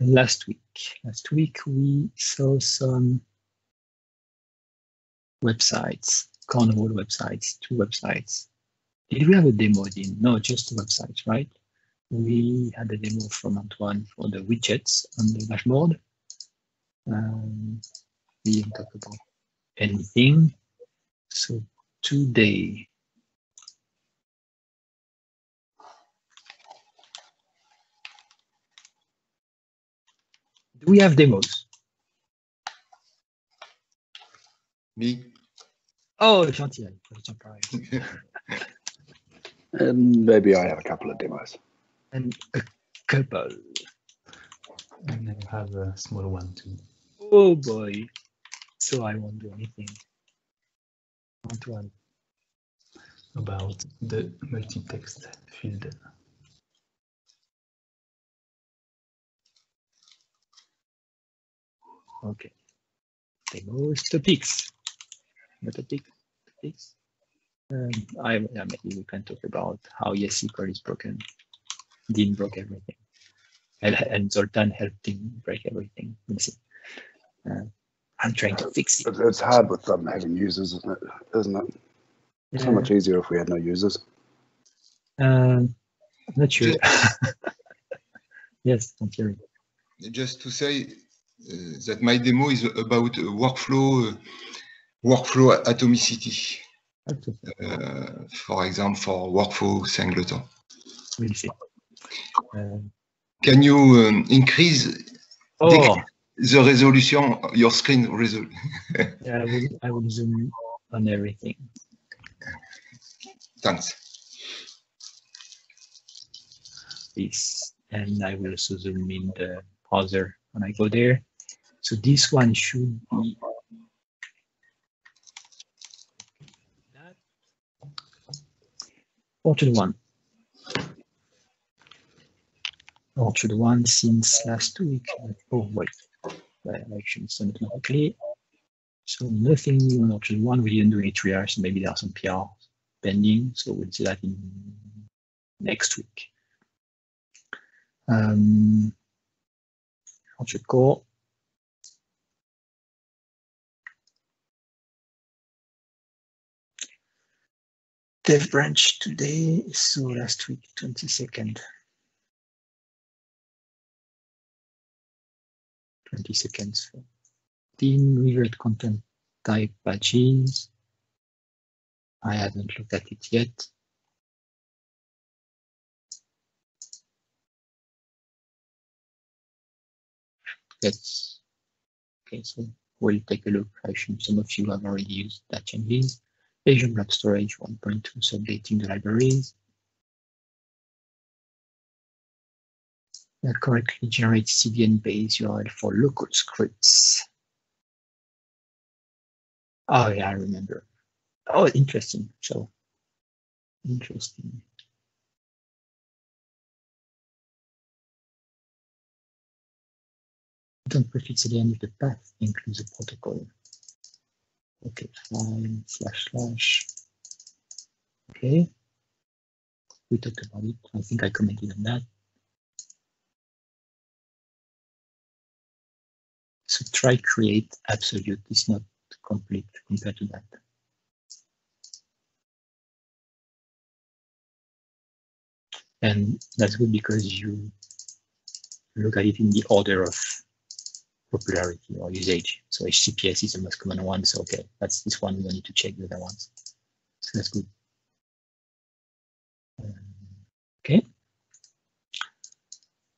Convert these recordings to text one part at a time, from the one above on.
last week. Last week we saw some websites, Cornwall websites, two websites. Did we have a demo, Dean? No, just websites, right? We had a demo from Antoine for the widgets on the dashboard. Um, we didn't talk about anything. So today, do we have demos? Me? Oh, gentil. gentil. And maybe I have a couple of demos. And a couple. And then you have a small one too. Oh boy. So I won't do anything. Antoine. About the multi-text field. Okay. Demos topics. The topic, topics. Um, I yeah, maybe we can talk about how YesSQL is broken. Dean broke everything. And, and Zoltan helped him break everything. We'll see. Uh, I'm trying to fix it. It's, it's hard with them having users, isn't it? Isn't it? So much easier if we had no users. Um, I'm not sure. yes, I'm sorry. Just to say that my demo is about uh, workflow, uh, workflow atomicity. Okay. Uh, for example, for workflow singleton. We'll see. Can you um, increase oh, the resolution, your screen resolution? yeah, I will, I will zoom on everything. Thanks. This, and I will also zoom in the browser when I go there. So this one should be. Orchard one. Orchard one since last week. Oh wait, is not clear. So nothing new on Orchard one. We didn't do any triage. So maybe there are some PR pending. So we'll see that in next week. Um, Orchard core. Dev branch today, so last week, 22nd. 20 seconds. Team revert content type badges. I haven't looked at it yet. That's okay. So we'll take a look. I assume some of you have already used that changes. Azure Blob Storage 1.2, so updating the libraries. Correctly generates CDN base URL for local scripts. Oh yeah, I remember. Oh, interesting. So interesting. Don't prefix the end of the path includes a protocol. Okay, fine, slash slash. Okay. We talked about it. I think I commented on that. So try create absolute is not complete compared to that. And that's good because you look at it in the order of popularity or usage. So HTTPS is the most common one. So okay, that's this one. We need to check the other ones. So that's good. Um, okay.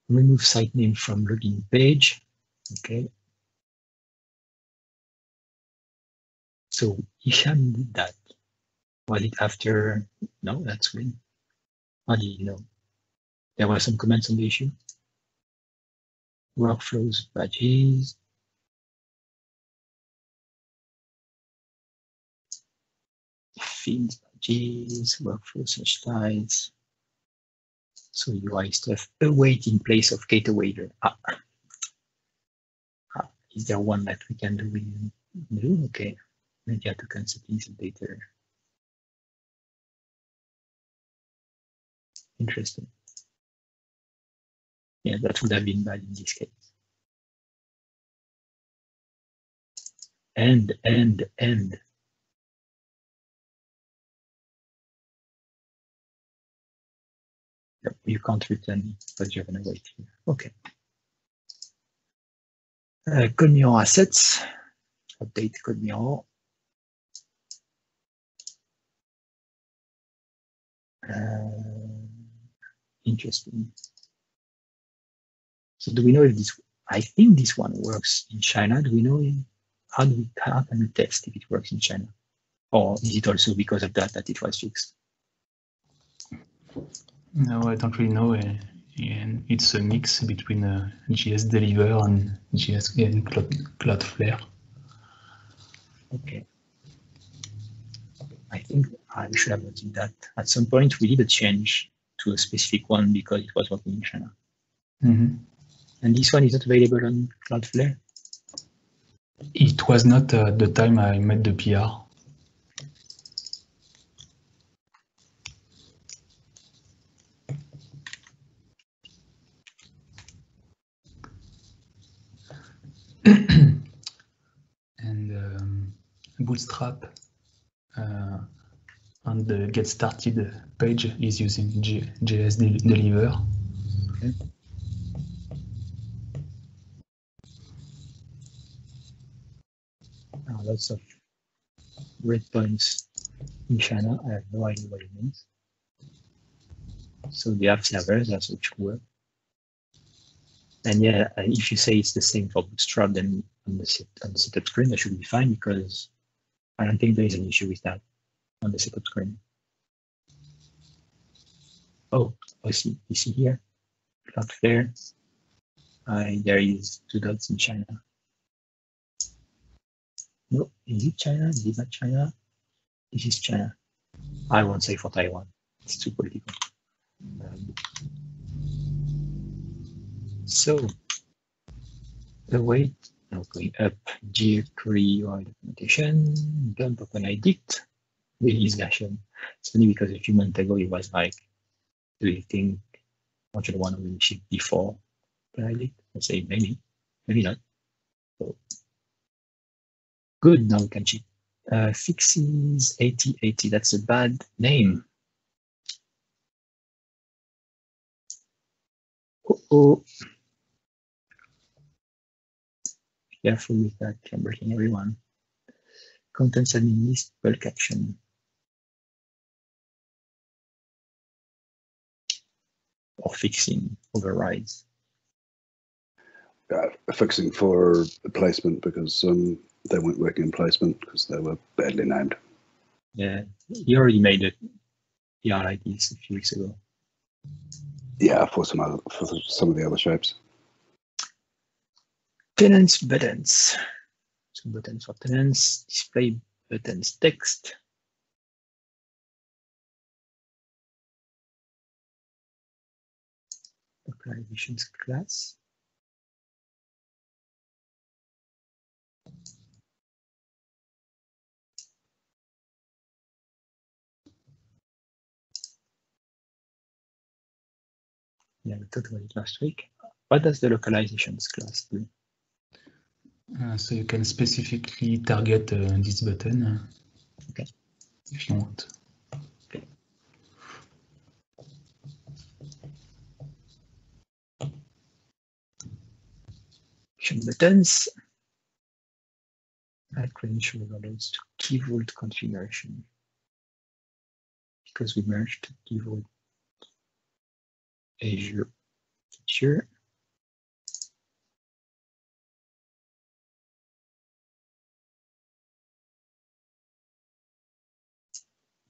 Remove site name from login page. Okay. So Isham did that. Was it after? No, that's good. How did you know? There were some comments on the issue workflows badges. Fields badges, workflow slash slides. So UI stuff, await in place of GetAwaiter. Ah. ah. Is there one that we can do in no? Okay. Maybe I to cancel these later. Interesting. Yeah, that would have been bad in this case. And, and, and. Yep, you can't return because you're going to wait here. Okay. Uh, CodeMirror assets, update CodeMirror. Uh, interesting. So do we know if this, I think this one works in China. Do we know how do we, how can we test if it works in China? Or is it also because of that that it was fixed? No, I don't really know. uh, And it's a mix between uh, jsDelivr and GS and Cloud, Cloudflare. Okay. I think uh, we should have noted that at some point we did a change to a specific one because it was working in China. Mhm. And this one is not available on Cloudflare. It was not uh, the time I made the PR. and um, Bootstrap uh, on the Get Started page is using G- JS Deliver. Uh, lots of red points in China. I have no idea what it means. So they have servers, that's what should work. And yeah, uh, if you say it's the same for Bootstrap, then on the, on the setup screen, that should be fine because I don't think there is an issue with that on the setup screen. Oh, I see. You see here, Cloudflare. Uh, there is two dots in China. No, is it China? Is it not China? This is China. I won't say for Taiwan. It's too political. Um, so the weight going up UI documentation, dump OpenIddict, release version. It's only because a few months ago it was like, do you think module one will ship before OpenIddict? I say maybe, maybe not. So good, ship. Uh, fixes 8080, that's a bad name. Uh oh. Careful with that, I'm breaking everyone. Contents admin list, bulk action. Or fixing overrides. Uh, fixing for placement because um, they weren't working in placement because they were badly named. Yeah, you already made it. Yeah, this a few weeks ago. Yeah, for some other, for some of the other shapes. Tenants buttons. So buttons for tenants, display buttons text. Localizations class. Yeah, we talked about it last week. What does the localizations class do? Uh, so you can specifically target uh, this button uh, Okay. if you want. action buttons. Add credential overloads to key vault configuration. Because we merged key vault Azure feature.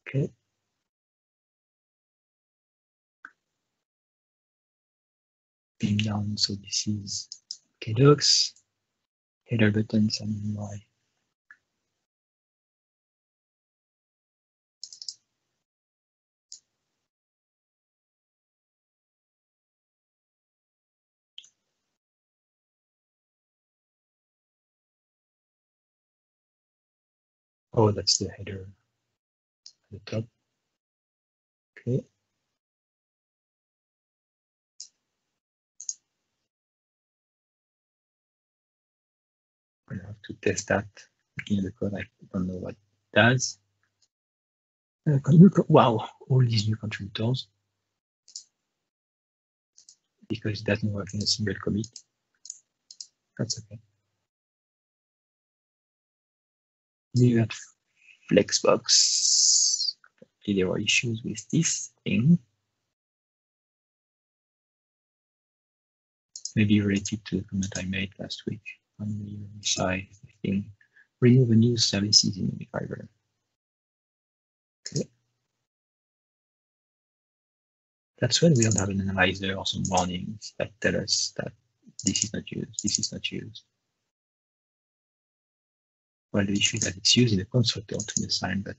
Okay. Pin down, so this is KDocs, header buttons and UI. Oh, that's the header at the top. Okay. We'll have to test that in the code. I don't know what it does. Uh, wow, all these new contributors. Because it doesn't work in a single commit. That's okay. Got Flexbox. There were issues with this thing. Maybe related to the comment I made last week on the side thing. Remove the new services in the driver. Okay. That's when we don't have an analyzer or some warnings that tell us that this is not used, this is not used. Well, the issue that it's used in the constructor to assign, but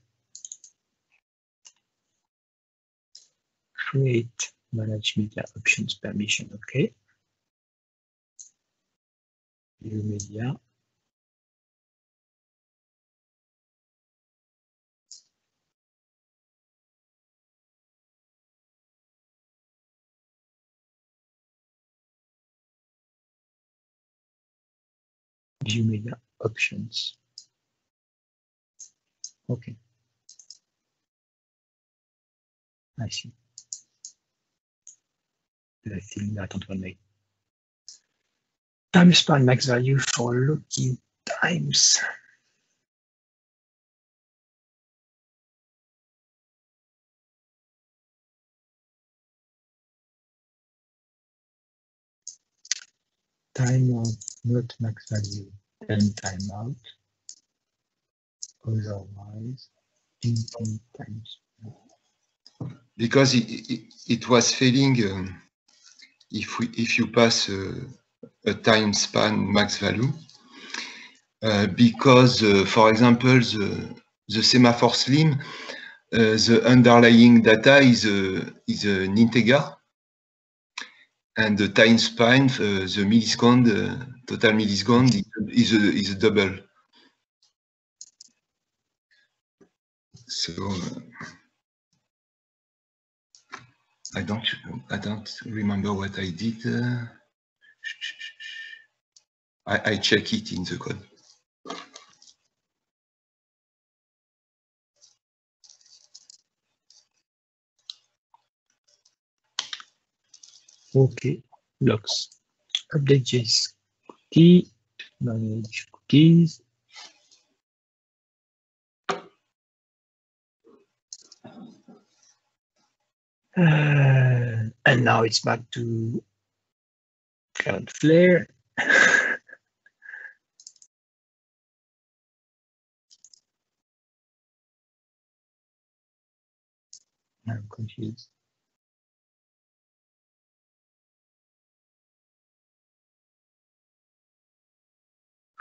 create manage media options permission, okay. View media. View media options. Okay. I see. The thing that Antoine made. Time span max value for looking times. Time out, not max value, then time out. Otherwise, because it, it, it was failing um, if we if you pass a, a time span max value uh, because uh, for example the the semaphore slim uh, the underlying data is a is an integer and the time span uh, the millisecond uh, total millisecond is a, is a double so I don't I don't remember what I did. Uh, I, I check it in the code. Okay, blocks. Update JS cookie, manage cookies. Uh, and now it's back to Cloudflare. I'm confused.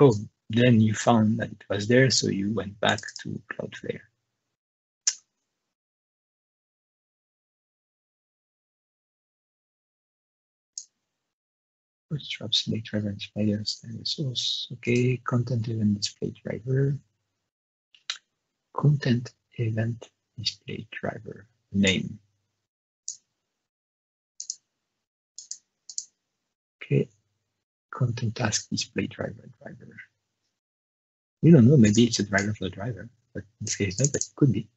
Oh, then you found that it was there, so you went back to Cloudflare. Bootstrap select driver and spider standard source. Okay, content event display driver. Content event display driver name. Okay, content task display driver driver. We don't know, maybe it's a driver for the driver, but in this case, no, but it could be.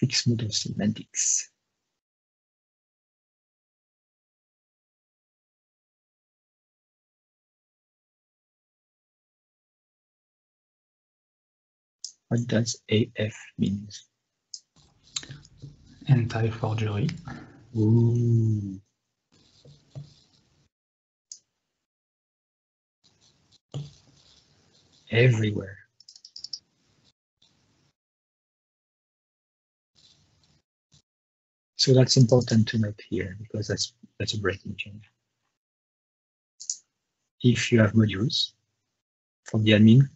Fixed model semantics. What does AF means? Anti-forgery. Ooh. Everywhere. So that's important to note here because that's that's a breaking change. If you have modules from the admin,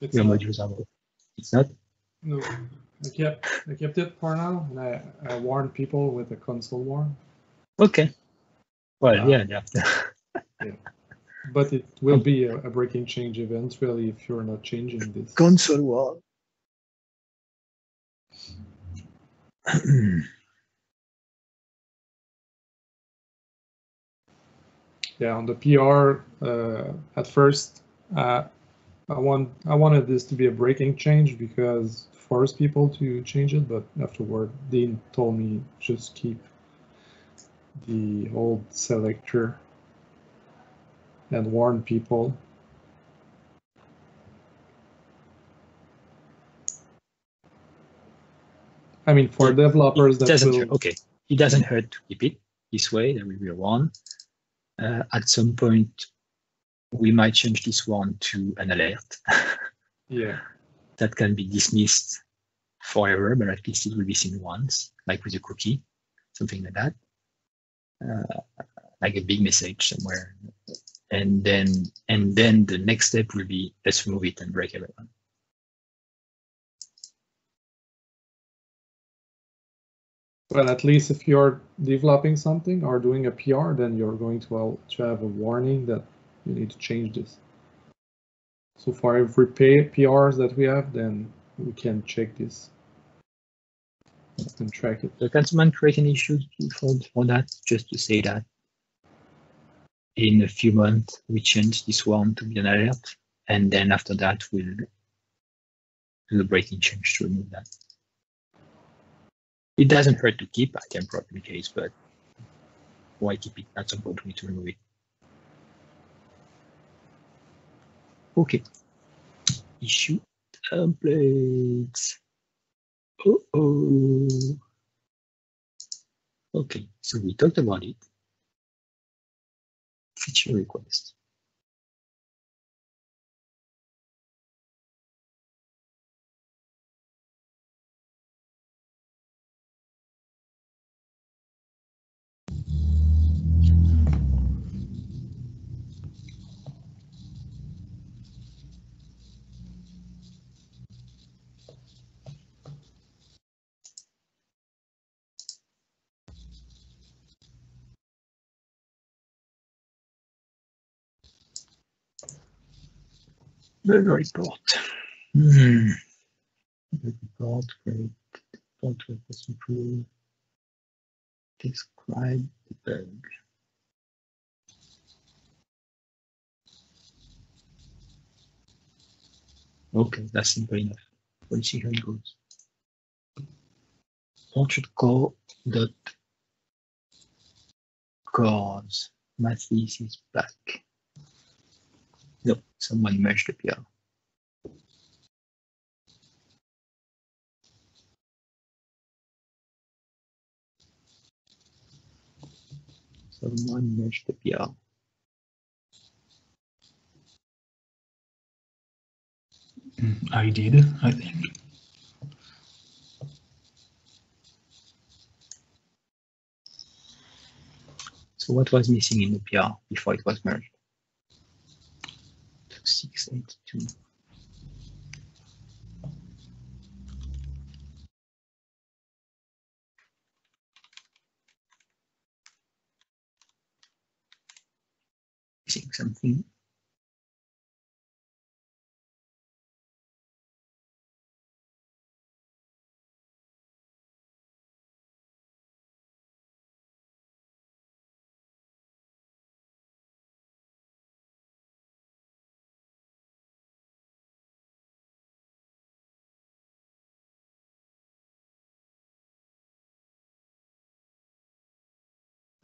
your modules are it's not no, I kept I kept it for now, and I, I warned people with a console warn, okay. Well, Ah. yeah, yeah. but it will be a, a breaking change eventually if you're not changing this. console wall. Yeah, on the PR, uh, at first, uh, I want I wanted this to be a breaking change because force people to change it, but afterward Dean told me just keep the old selector and warn people. I mean, for It- developers It that doesn't will, hurt- okay. It doesn't hurt to keep it this way. There will be one. Uh, at some point, we might change this one to an alert yeah, that can be dismissed forever, but at least it will be seen once, like with a cookie, something like that. Uh, like a big message somewhere. And then and then the next step will be let's remove it and break everyone. well, at least if you're developing something or doing a PR, then you're going to, to have a warning that you need to change this. So for every PRs that we have, then we can check this and track it. Someone create an issue for, for that? Just to say that in a few months we change this one to be an alert, and then after that we'll do the breaking change to remove that. It doesn't hurt to keep, I can probably case, but why keep it? That's point we need to remove it. Okay. Issue templates. Oh, oh. Okay, so we talked about it. Feature request. The report. Hmm. The report, great. Report request improve. Describe the bug. Okay, that's simple enough. We'll see how it goes. Should call dot cause Mathis is back. No, someone merged the PR. Someone merged the PR. I did, I think. So what was missing in the PR before it was merged? Six eight two. Missing something.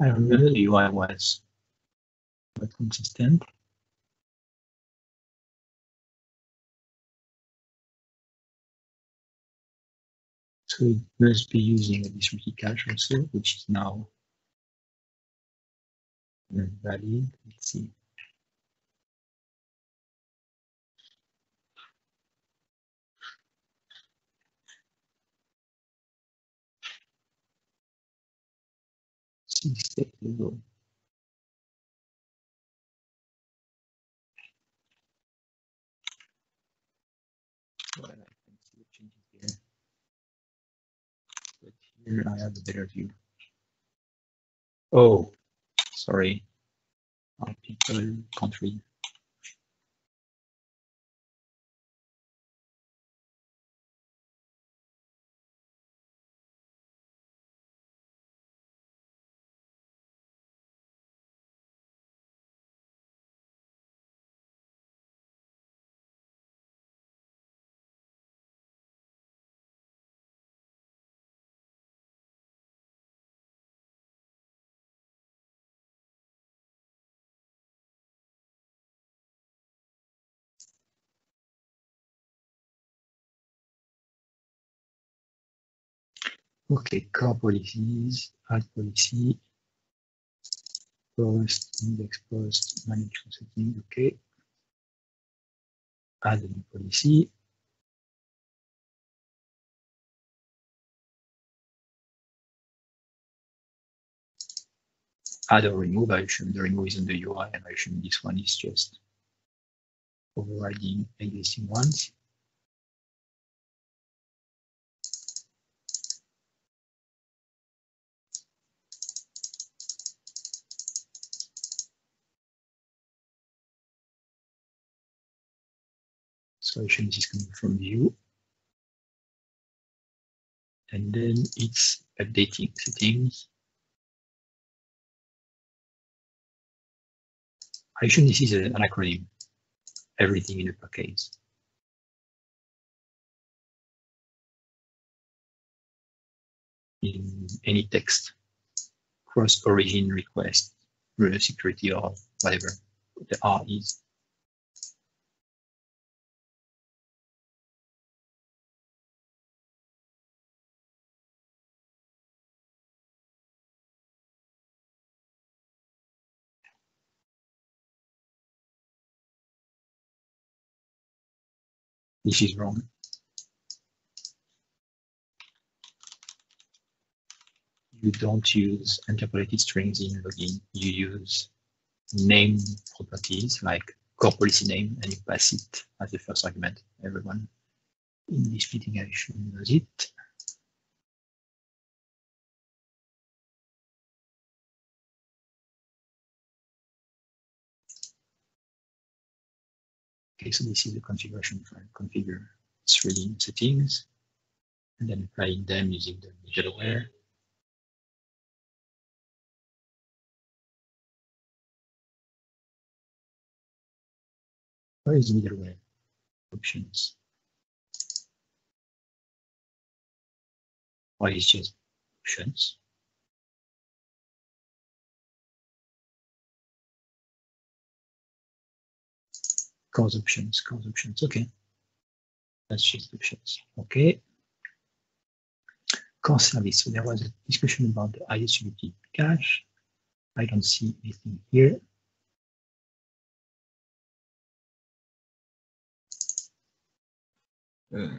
I remember the UI was consistent. So it must be using a distributed cache also, which is now valid. Let's see. State. Well, I can see the changes here. But here I have a better view. Oh, sorry. Our people can't Okay, core policies, add policy, post, index post, manage setting, okay. Add a new policy. Add or remove, I assume the remove is in the UI, and I assume this one is just overriding existing ones. Solution is coming from view. And then it's updating settings. I this is an acronym, everything in uppercase. In any text, cross origin request, security or whatever the R is. This is wrong. You don't use interpolated strings in login. You use name properties like core policy name and you pass it as the first argument. Everyone in this fitting should knows it. Okay, so this is the configuration file. Configure threading settings, and then applying them using the middleware. Where is middleware options? Why is just options? Cause options, CORS options. Okay. That's just options. Okay. Core service. So there was a discussion about the ISUBT cache. I don't see anything here. Uh,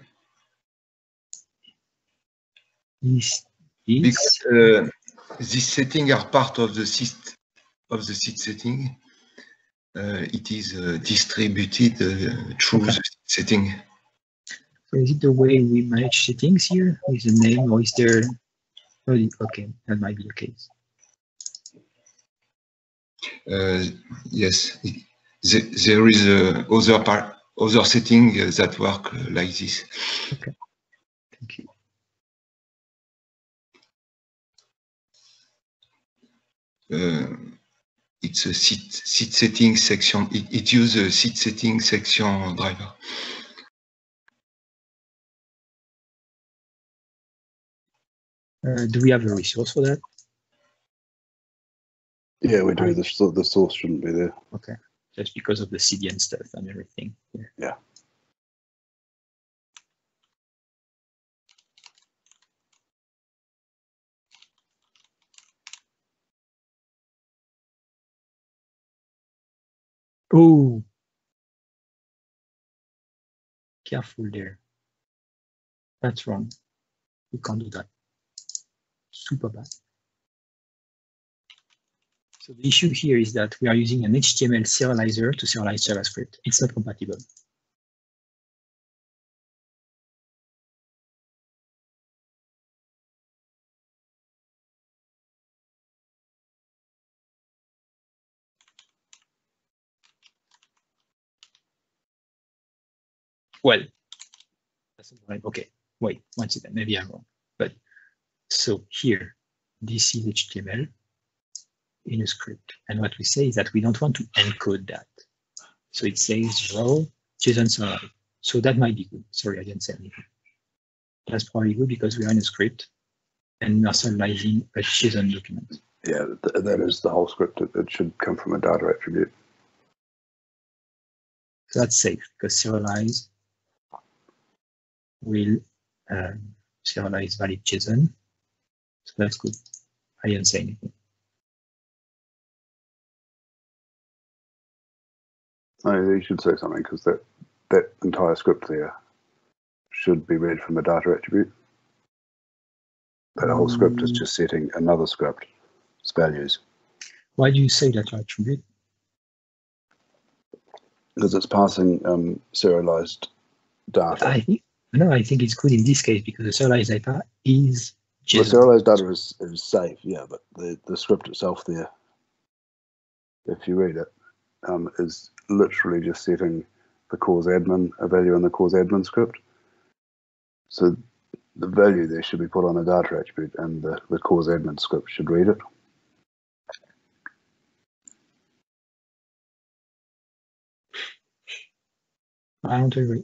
Is because this uh, these settings are part of the seat of the seat setting. Uh, it is uh, distributed uh, through Okay. the setting. so is it the way we manage settings here with the name or is there oh, okay, that might be the case. Uh, yes, there is a other part, other setting that work like this. Okay, thank you. Uh, it's a seat, seat setting section. It, it uses a seat setting section driver. Uh, do we have a resource for that? Yeah, we do. The, the source shouldn't be there. Okay. Just because of the CDN stuff and everything. Yeah. Yeah. Oh. Careful there. That's wrong. You can't do that. Super bad. So the issue here is that we are using an HTML serializer to serialize JavaScript. It's not compatible. Well, right. Okay, wait, one second, maybe I'm wrong. But so here, this is HTML in a script. And what we say is that we don't want to encode that. So it says raw JSON serial. So that might be good. Sorry, I didn't say anything. That's probably good because we are in a script and we are serializing a JSON document. Yeah, th- that is the whole script. It, it should come from a data attribute. So that's safe because serialize will um, serialize valid JSON that's good. I didn't say anything. No, you should say something because that that entire script there should be read from a data attribute. That whole script is Mm. just setting another script, its values, Why do you say that attribute? because it's passing um, serialized data. I think no, I think it's good in this case because the serialized data is just. The serialized data is, is safe, yeah, but the, the script itself there, if you read it, um, is literally just setting the CORS admin a value in the CORS admin script. So the value there should be put on a data attribute and the, the CORS admin script should read it. I don't agree.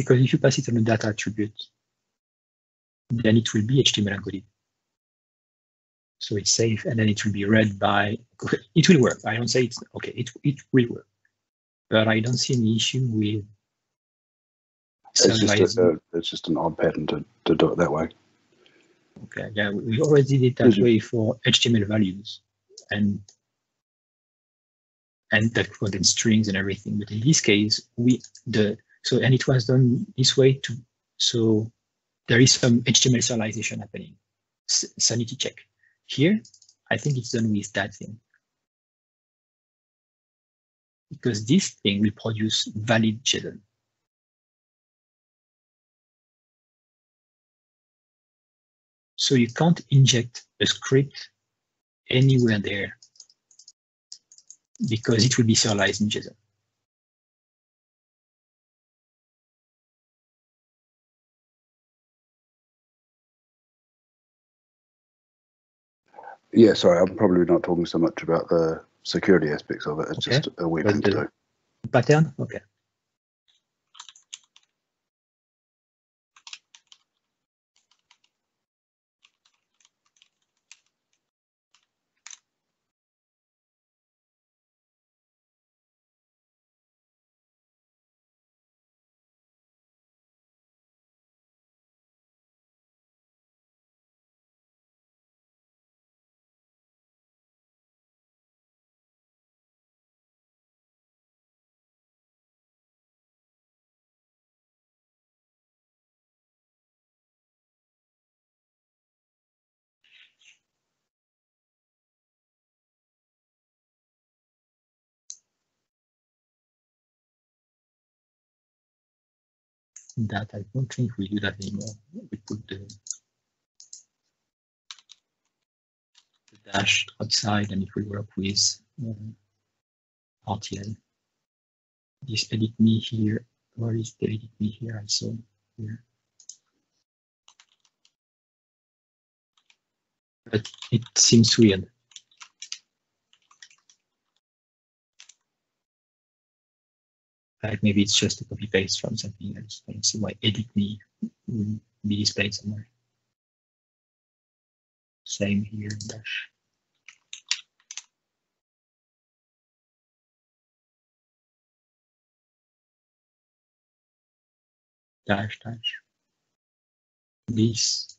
Because if you pass it on a data attribute, then it will be HTML encoded. So it's safe, and then it will be read by, it will work. I don't say it's, okay, it, it will work. But I don't see any issue with It's just, a, it's just an odd pattern to, to do it that way. Okay, yeah, we already did it that way for HTML values and and that contains strings and everything. But in this case, we the so and it was done this way to so there is some HTML serialization happening. S- sanity check. Here, I think it's done with that thing. Because this thing will produce valid JSON. So you can't inject a script anywhere there because it will be serialized in JSON. Yeah, sorry, I'm probably not talking so much about the security aspects of it. It's Okay. just a weird But thing to the- do. Okay. That I don't think we do that anymore. We put the, the dash outside and it will work with um, RTL. This edit me here. Where is the edit me here? I saw here. But it seems weird. Like maybe it's just a copy paste from something else. I don't see why edit me would be displayed somewhere. Same here, dash. Dash, dash. This.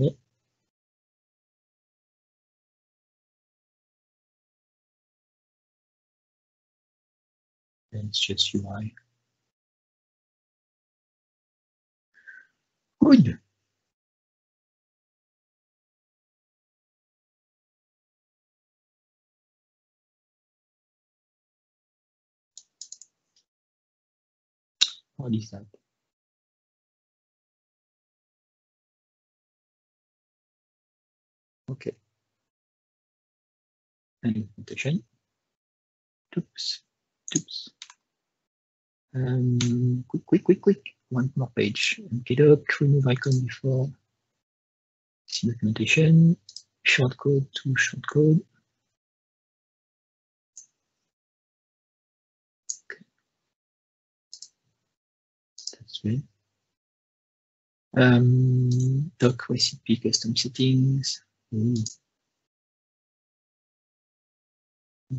Okay. And it's just UI. Good. What is that? Okay. And implementation. Oops. Oops. Um, quick, quick, quick, quick. One more page. Get up, remove icon before. See documentation. Shortcode to shortcode. That's good. Um, doc recipe custom settings. Ooh.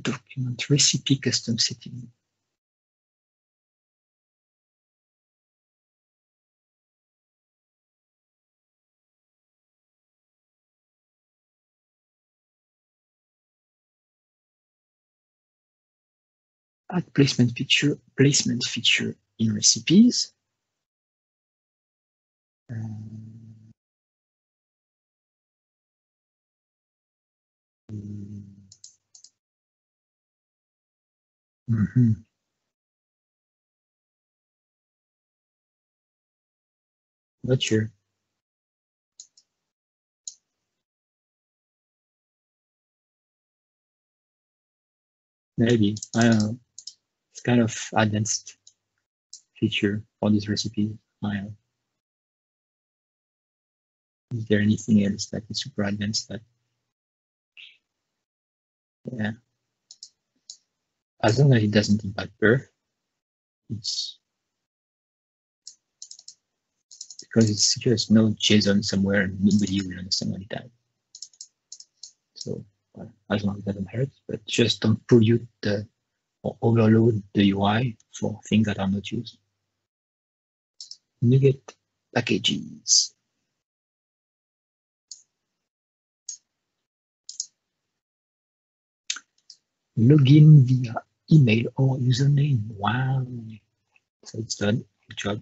document recipe custom setting. Add placement feature, placement feature in recipes. Um, mhm. Not sure. Maybe, I don't know. It's kind of advanced feature for this recipe. I. Is there anything else that is super advanced that yeah. As long as it doesn't impact birth, it's because it's just no JSON somewhere and nobody will understand what it does. So well, as long as it doesn't hurt, but just don't pollute the or overload the UI for things that are not used. NuGet packages. login via email or username. Wow. So it's done. Good job.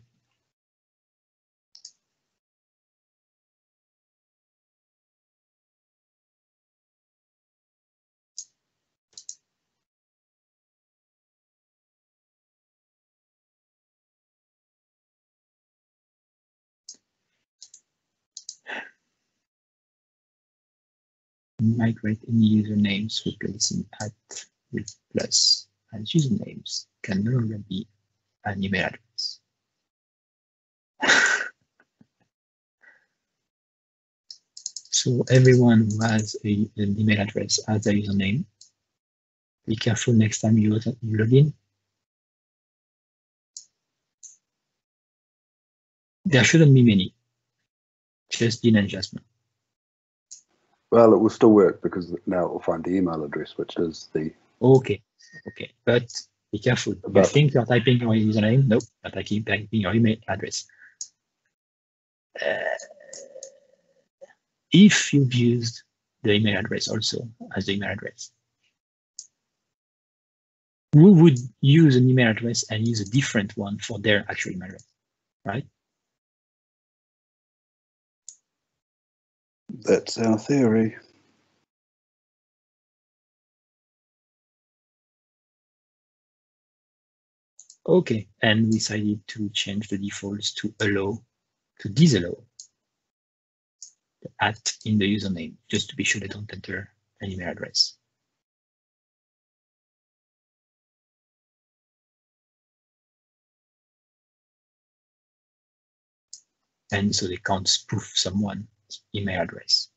Migrate any usernames replacing at with plus as usernames can no longer be an email address. so everyone who has a, an email address as a username, be careful next time you, you log in. There shouldn't be many, just an adjustment. Well, it will still work because now it will find the email address, which is the Okay, okay, but be careful. You But- think you're typing your username? Nope, you're typing, typing your email address. Uh, if you've used the email address also as the email address, who would use an email address and use a different one for their actual email address, right? That's our theory. Okay, and we decided to change the defaults to allow, to disallow the at in the username, just to be sure they don't enter an email address. And so they can't spoof someone's email address.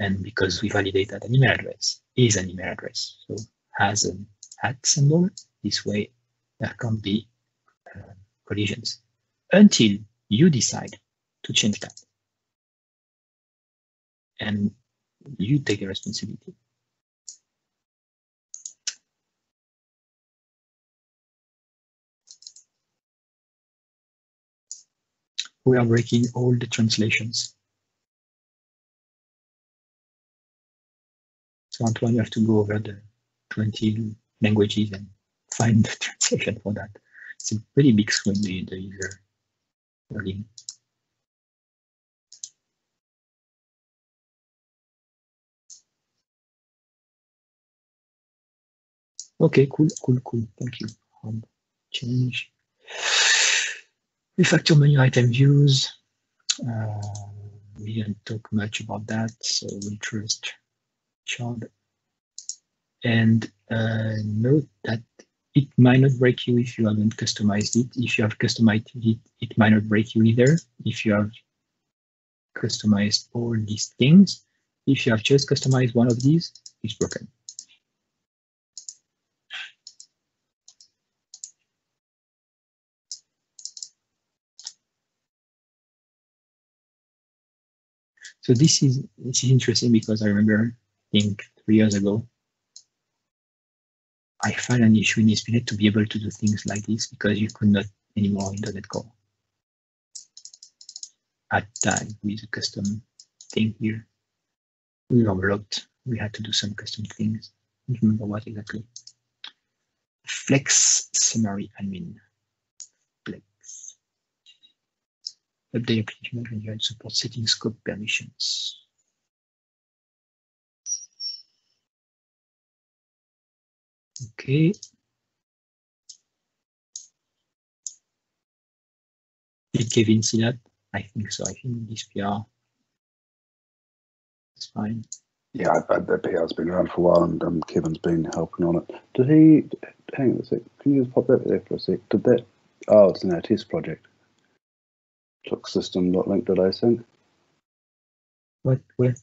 And because we validate that an email address is an email address, so has an at symbol. This way, there can't be uh, collisions until you decide to change that. And you take the responsibility. We are breaking all the translations. So Antoine, you have to go over the 20 languages and find the translation for that. It's a pretty big swing the, the user learning. Okay, cool, cool, cool. Thank you. Um, change. Refactor menu item views. Uh, we didn't talk much about that, so we'll trust Chad. And uh, note that it might not break you if you haven't customized it. If you have customized it, it might not break you either. If you have customized all these things, if you have just customized one of these, it's broken. So this is this is interesting because I remember I think three years ago, I found an issue in ASP.NET to be able to do things like this because you could not anymore in .NET Core. At time with a custom thing here, we were blocked. We had to do some custom things. I don't remember what exactly. Flex summary admin. Flex. Update application manager and support setting scope permissions. Okay. Did Kevin see that? I think so. I think this PR is fine. Yeah, had that PR's been around for a while, and um, Kevin's been helping on it. Did he? Hang on a sec. Can you just pop that there for a sec? Did that? Oh, it's in our test project. Took System.Linq.Async. What? Where?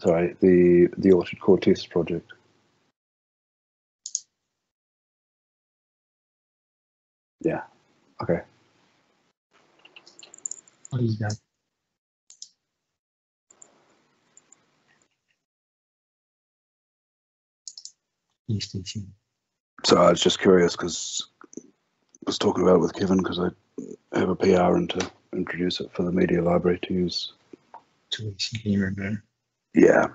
Sorry, the the Orchard Core test project. Yeah. Okay. What is that? So I was just curious because I was talking about it with Kevin because I have a PR and to introduce it for the media library to use. To recently remember. Yeah.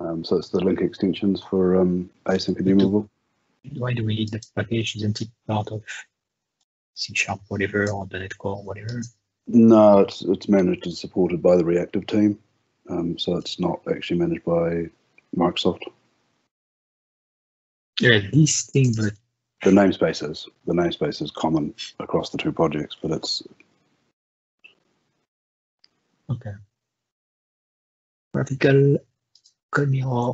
Um, so it's the LINQ extensions for um, async and enumerable. Why do we need the package? Isn't it part of C sharp, whatever, or the .NET Core, whatever? No, it's it's managed and supported by the reactive team. Um, so it's not actually managed by Microsoft. Yeah, this thing, but The namespace is the namespace is common across the two projects, but it's okay. Graphical code mirror.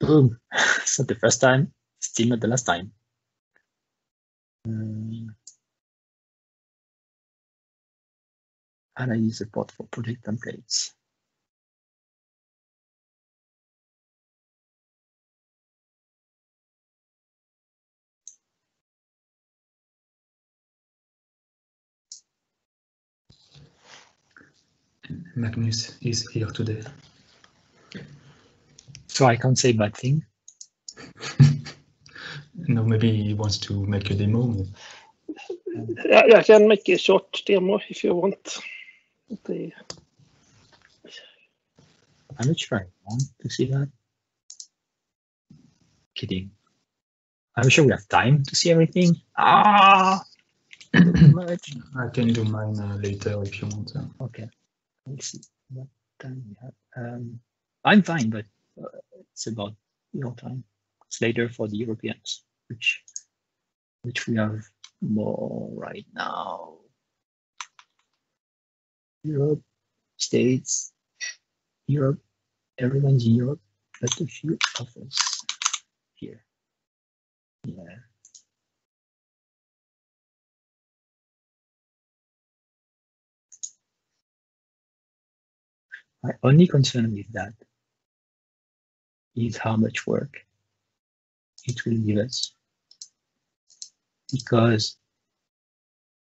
Boom. not the first time, still not the last time. Um, and I use support for project templates. Magnus is here today. So I can't say bad thing. no, maybe he wants to make a demo. Yeah, I can make a short demo if you want. The, I'm not sure I want to see that. Kidding. I'm sure we have time to see everything. Ah, much. I can do mine uh, later if you want. uh. Okay. What time we have. Um, I'm fine, but uh, it's about your time. It's later for the Europeans, which which we have more right now. Europe, States, Europe, everyone's in Europe, but a few of us here. Yeah. My only concern with that is how much work it will give us. Because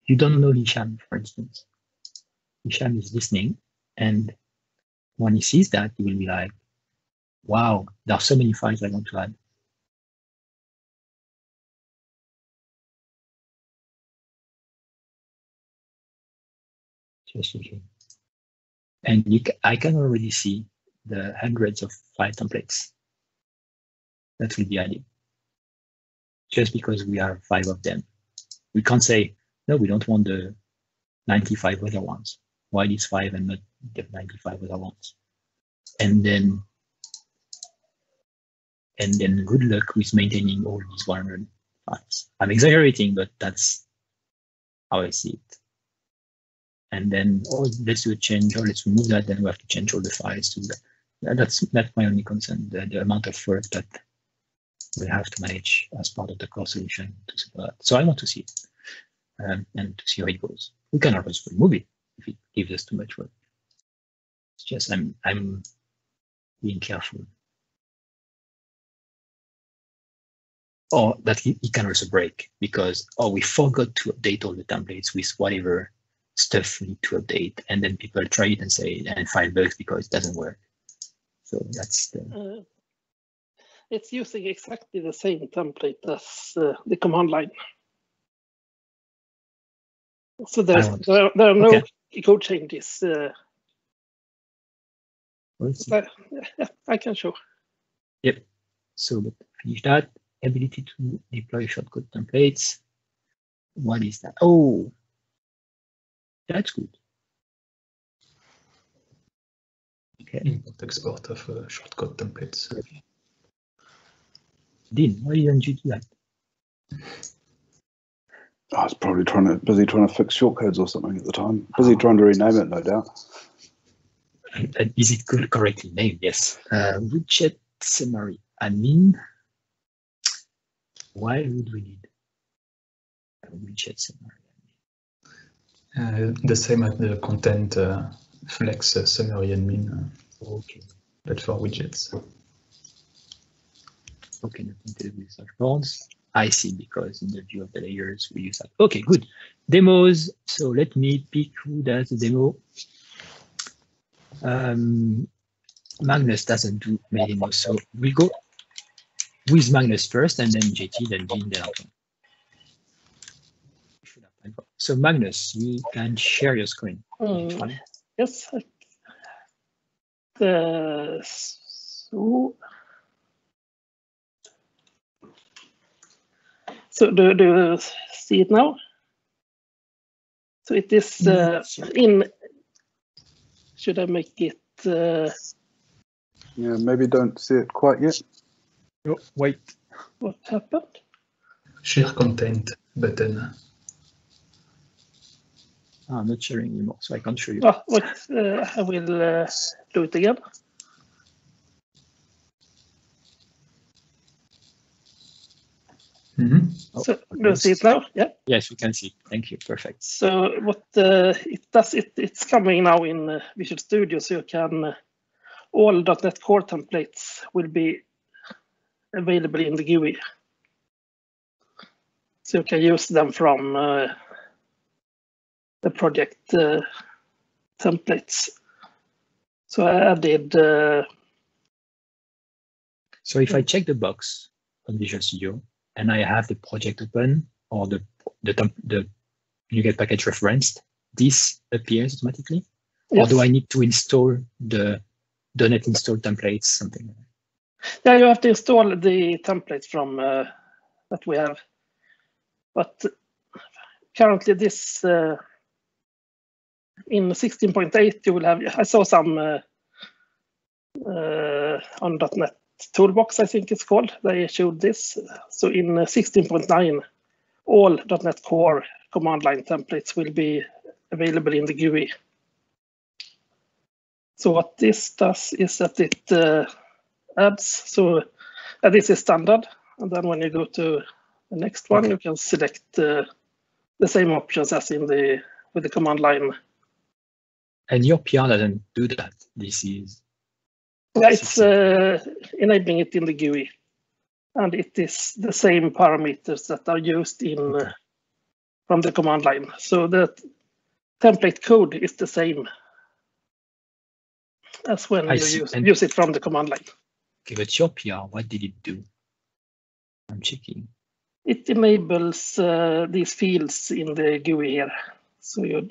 you don't know Lisham, for instance. Lisham is listening, and when he sees that, he will be like, wow, there are so many files I want to add. Just thinking. And you I can already see the hundreds of file templates that will be added. Just because we have five of them. We can't say, no, we don't want the 95 other ones. Why these five and not the 95 other ones? And then and then good luck with maintaining all these 100 files. I'm exaggerating, but that's how I see it and then oh let's do a change or let's remove that then we have to change all the files to that that's that's my only concern the, the amount of work that we have to manage as part of the core solution to support. That. so i want to see it um, and to see how it goes. We can always remove it if it gives us too much work. It's just i'm i'm being careful. Or that it, it can also break because oh we forgot to update all the templates with whatever stuff need to update, and then people try it and say and find bugs because it doesn't work. So that's the Uh, it's using exactly the same template as uh, the command line. So there's there, there are no okay. code changes. Uh, that, yeah, I can show. Yep so let's finish that. Ability to deploy shortcode templates. What is that? Oh, that's good. Okay, Import export of uh, shortcode templates. Dean, why didn't you do that? I was probably trying to busy trying to fix shortcodes or something at the time. Busy trying to rename it, no doubt. Is it cor- correctly named? Yes. Uh, widget summary admin. Why would we need a widget summary? Uh, the same as the content uh, flex uh, summary admin, uh, Okay. but for widgets. Okay, nothing to do with dashboards. I see, because in the view of the layers, we use that. Okay, good. Demos. So let me pick who does the demo. Um, Magnus doesn't do many demos, so we go with Magnus first, and then JT, then Dean, then Anton. We should have time for- So Magnus, you can share your screen. Mm, yes. The, so, so do, do you see it now? So it is uh, in, should I make it, uh, Yeah, maybe don't see it quite yet. Oh, wait. what happened? Share content button. I'm not sharing anymore, so I can't show you. Oh, uh, I will uh, do it again. Mhm. Oh, So do you see it now? Yeah. Yes, we can see. Thank you. Perfect. So what uh, it does, it, it's coming now in Visual Studio, so you can, all .NET Core templates will be available in the GUI. So you can use them from the project uh, templates. So I added, uh, So if I check the box on Visual Studio and I have the project open or the the the NuGet package referenced, this appears automatically? Or do. I need to install the .NET install templates, something? Yeah, you have to install the templates from uh, that we have. But currently this uh, in 16.8 you will have, I saw some uh, uh, on .NET Toolbox, I think it's called. They showed this. So in uh, 16.9, all .NET Core command line templates will be available in the GUI. So what this does is that it uh, adds, so uh, this is standard. And then when you go to the next one, you can select uh, the same options as in the with the command line. And your PR doesn't do that. This is Yeah, it's uh, enabling it in the GUI. And it is the same parameters that are used in uh, from the command line. So the template code is the same as when I you use, use it from the command line. okay, but your PR, what did it do? I'm checking. It enables uh, these fields in the GUI here. So you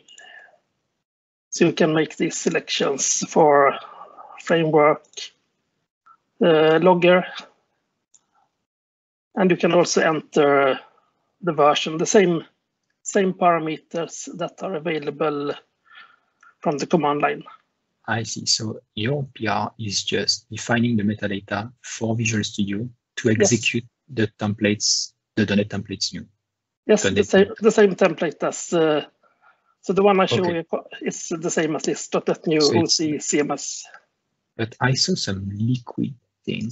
so you can make these selections for framework, uh, logger, and you can also enter the version, the same same parameters that are available from the command line. I see. So your PR is just defining the metadata for Visual Studio to execute the templates, the .NET templates new. Yes, the same the same template as uh, so the one I show Okay. you is the same as this .NET New So it's- OC CMS. But I saw some liquid thing.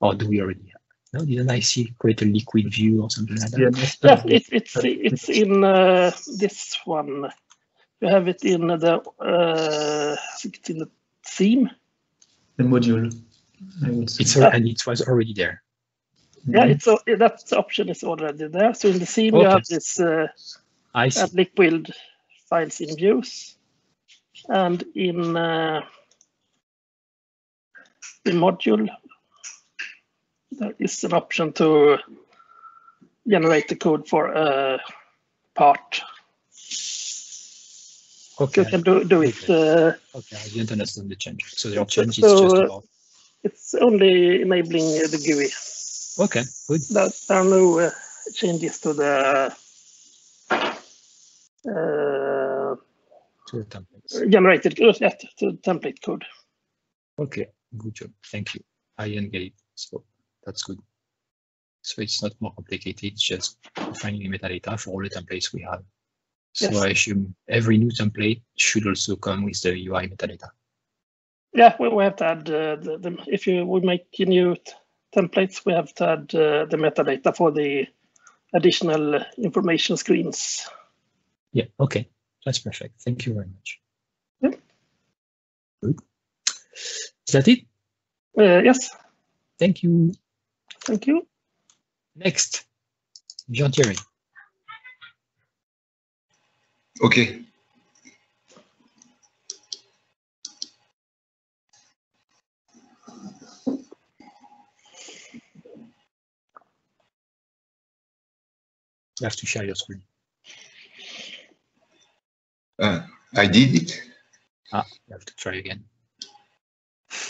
Or do we already have? No, didn't I see create a liquid view or something like that? Yeah, Yeah, it, it's it's in uh, this one. You have it in the uh, I think it's in the theme. the module. I would say. It's al- and it was already there. Yeah, it's a, that option is already there. So in the scene, you have this uh, add liquid files in views, and in uh, the module, there is an option to generate the code for a part. Okay. You can do, do it. Uh, Okay, I didn't understand the change. So So- your change is just uh, about. it's only enabling uh, the GUI. Okay, good. There, there are no uh, changes to the uh, To the templates. generated uh, to the template code. Okay, good job. Thank you. I didn't get it. So that's good. So it's not more complicated, it's just finding metadata for all the templates we have. So Yes. I assume every new template should also come with the UI metadata. Yeah, we, we have to add uh, the, the if you we make a new templates, we have to add uh, the metadata for the additional information screens. Yeah, okay, that's perfect. Thank you very much. Yep. Good. Is that it? Uh, yes, Thank you. thank you. Next, Jean-Thierry. Okay. You have to share your screen. Uh, I did it. Ah, you have to try again.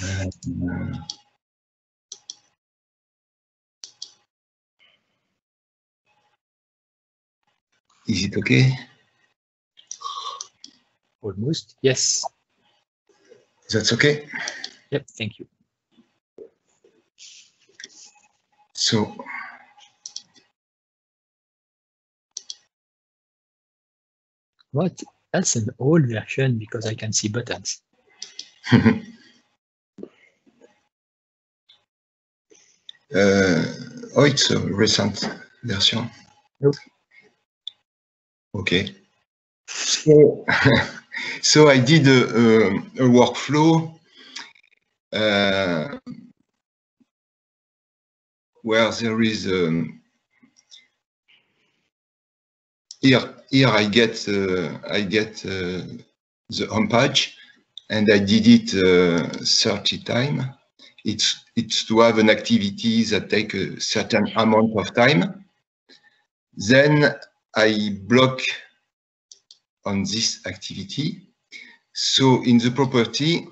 Uh, is it okay? Almost. Yes. That's okay. Yep. Thank you. So What? That's an old version because I can see buttons. Uh, oh, it's a recent version. Nope. Okay. So, so I did a, a, a workflow uh, where there is um, here. Here I get uh, I get uh, the home page, and I did it uh, 30 times it's it's to have an activity that take a certain amount of time. Then I block on this activity. So in the property,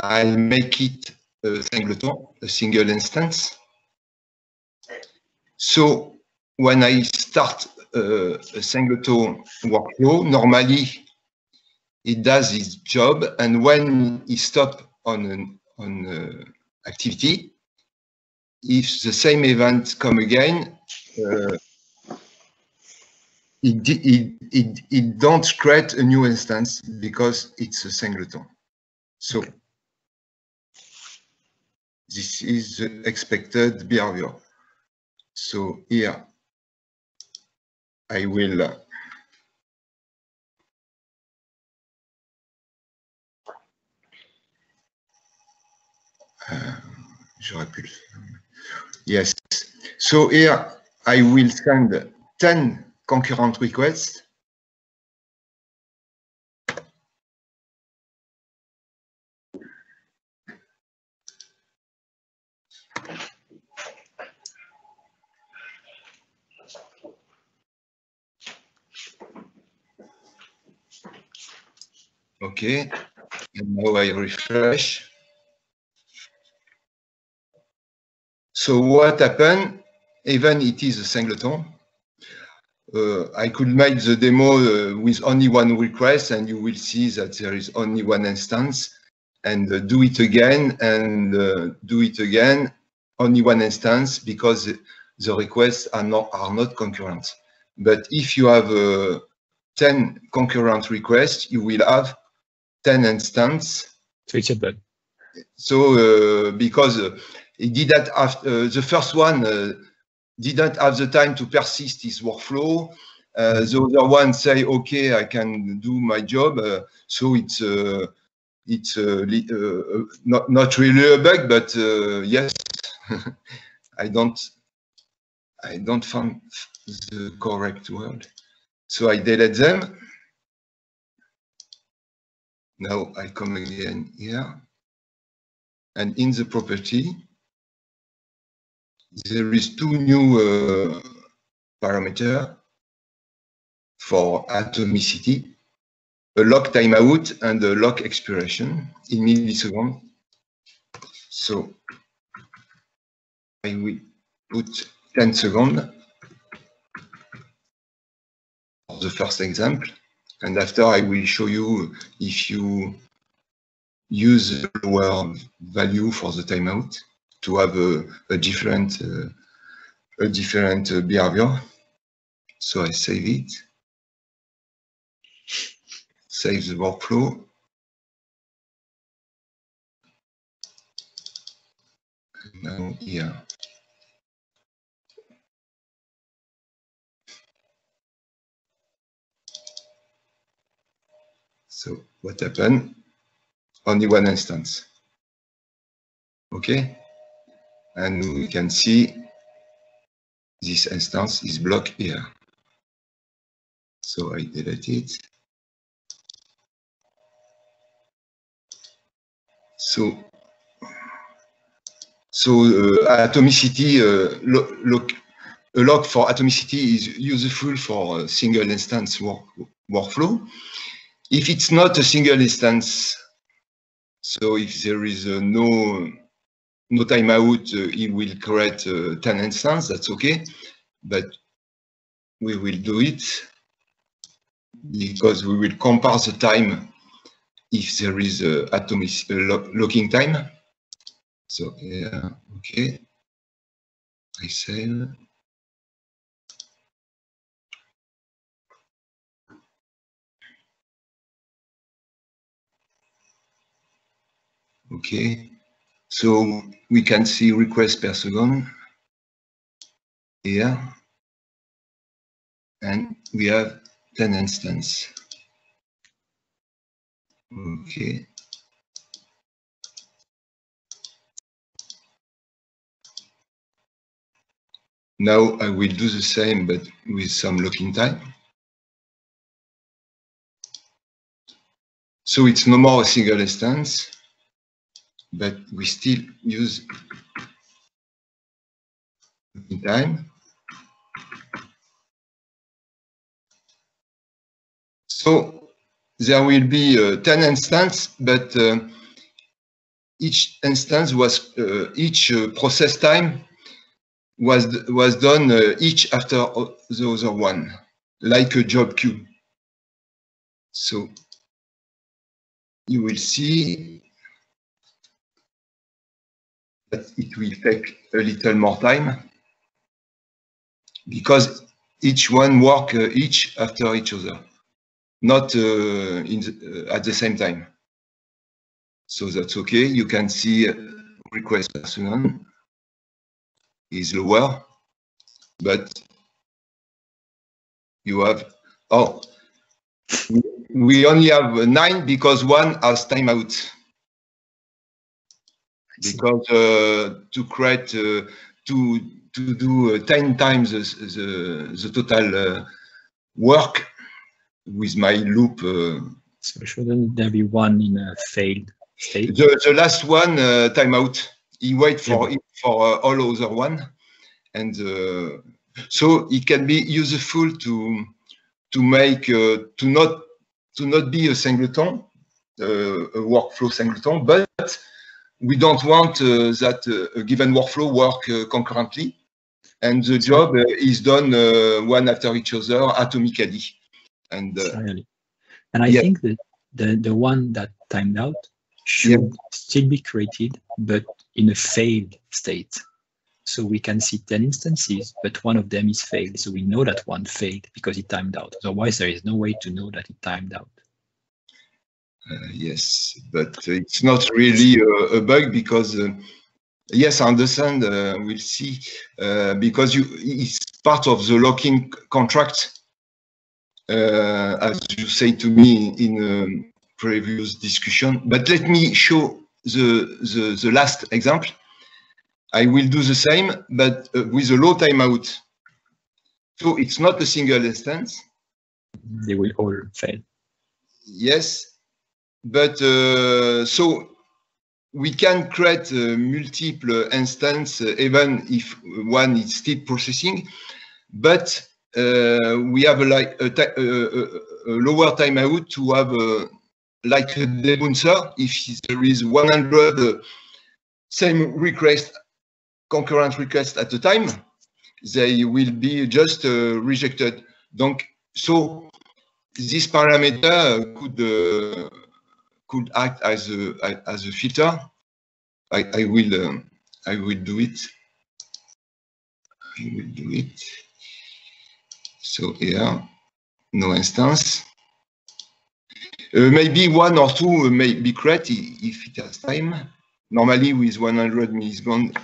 I'll make it a singleton, a single instance. So when I start uh, a singleton workflow, normally it does its job, and when it stop on an on uh, activity, if the same event come again, uh, it, it, it, it don't create a new instance because it's a singleton. So this is the expected behavior. So here I will uh, J'aurais pu le faire. Yes. So here I will send 10 concurrent requests. Okay. And now I refresh. So what happened, even it is a singleton, uh, I could make the demo uh, with only one request and you will see that there is only one instance and uh, do it again and uh, do it again, only one instance because the- requests are not, are not concurrent. But if you have uh, 10 concurrent requests, you will have 10 instances So it's a bug. so uh, because uh, he didn't have uh, the first one uh, didn't have the time to persist his workflow. Uh, the other one say, okay, I can do my job. Uh, so it's uh, it's uh, uh, uh, not not really a bug, but uh, yes, I don't I don't find the correct word. So I delete them. Now I come again here. And in the property, there is two new uh, parameter for atomicity, a lock timeout and a lock expiration in milliseconds. So I will put 10 seconds for the first example. And after I will show you if you use a lower value for the timeout to have a, a different uh, a different uh, behavior. So I save it, save the workflow. Now here. So what happened? Only one instance. Okay? And we can see this instance is blocked here. So I delete it. So, so uh, atomicity, uh, lo a lock for atomicity is useful for single instance work, workflow. If it's not a single instance, so if there is uh, no no timeout, uh, it will create uh, 10 instances, that's okay. But we will do it because we will compare the time if there is a atomic lo locking time. So yeah, okay. I save. Okay. So we can see requests per second here. And we have 10 instances. Okay. Now I will do the same, but with some locking time. So it's no more a single instance but we still use time. So there will be uh, 10 instances, but uh, each instance was, uh, each uh, process time was, was done uh, each after the other one, like a job queue. So you will see that it will take a little more time because each one work uh, each after each other, not uh, in the, uh, at the same time. So that's okay. You can see uh, request per second is lower, but you have, oh, we only have nine because one has timeout because uh, to create uh, to to do uh, 10 times the, the, the total work with my loop. so shouldn't there be one in a failed state? The, the last one timeout. He wait for yeah. for all other one, and so it can be useful to to make uh, to not to not be a singleton, uh, a workflow singleton, but we don't want uh, that uh, a given workflow work uh, concurrently, and the job is done one after each other atomically. And and I yeah. think that the the one that timed out should yeah. still be created, but in a failed state. So we can see 10 instances, but one of them is failed. So we know that one failed because it timed out. Otherwise, there is no way to know that it timed out. Uh, yes, but it's not really a, a bug because uh, yes, I understand. Uh, we'll see because you it's part of the locking contract, as you say to me in a previous discussion. But let me show the the, the last example I will do the same, but uh, with a low timeout. So it's not a single instance. They will all fail. Yes, but uh, so we can create uh, multiple instance uh, even if one is still processing, but we have a, like a, a, a lower timeout to have uh, like a debouncer if there is 100 uh, same request concurrent request at a time, they will be just uh, rejected. Donc, so this parameter could uh, could act as a as a filter. I, I will um, I will do it. I will do it. So here, no instance. Uh, maybe one or two may be correct if it has time. Normally with 100 milliseconds,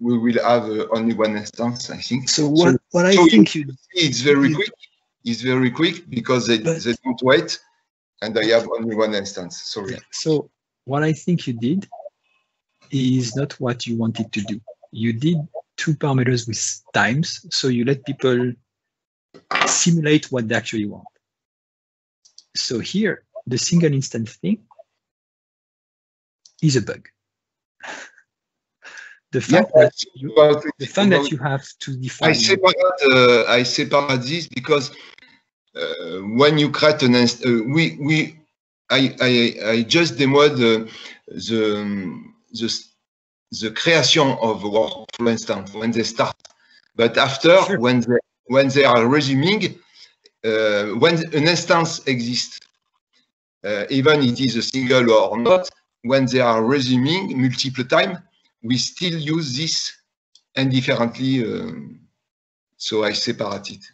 we will have uh, only one instance, I think. So what, what I so think you It's very quick. It's very quick because they, But- they don't wait and I have only one instance. Sorry. So what I think you did is not what you wanted to do. You did two parameters with times, so you let people simulate what they actually want. So here, the single instance thing is a bug. The fact Yeah, that you, the fact that you have to I define separate, uh, I separate this because when you create an inst- uh, we we I I, I just demoed the the the the creation of a workflow instance when they start, but after Sure. when they when they are resuming, uh, when an instance exists, uh, even it is a single or not, when they are resuming multiple time, we still use this indifferently. um, so I separate it.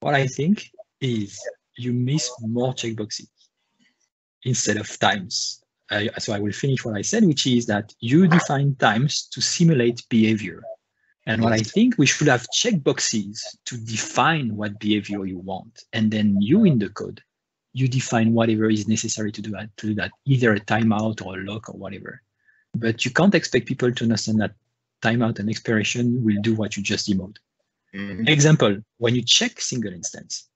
What I think is you miss more checkboxes instead of times. Uh, so I will finish what I said, which is that you define times to simulate behavior. And what I think we should have checkboxes to define what behavior you want. And then you in the code, you define whatever is necessary to do that, to do that, either a timeout or a lock or whatever. But you can't expect people to understand that timeout and expiration will do what you just demoed. Mhm. Example, when you check single instance,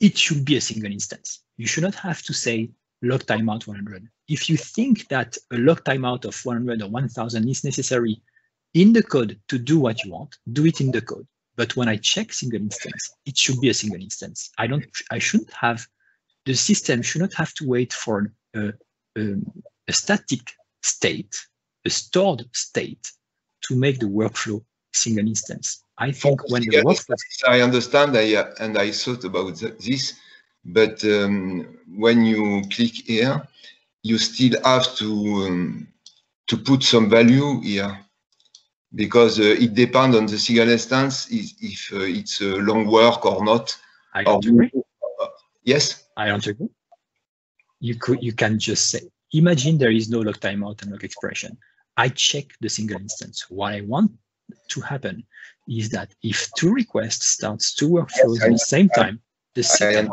it should be a single instance. You should not have to say lock timeout 100. If you think that a lock timeout of 100 or 1000 is necessary in the code to do what you want, do it in the code. But when I check single instance, it should be a single instance. I don't, I shouldn't have, the system should not have to wait for a, a, a static state, a stored state to make the workflow single instance. I think when the workflow I understand, I, uh, and I thought about this, but um, when you click here, you still have to um, to put some value here because uh, it depends on the single instance is- if uh, it's a long work or not. I Or agree. yes, I don't agree. You could you can just say, imagine there is no lock timeout and log expression. I check the single instance. What I want to happen is that if two requests starts two workflows at the same time, the second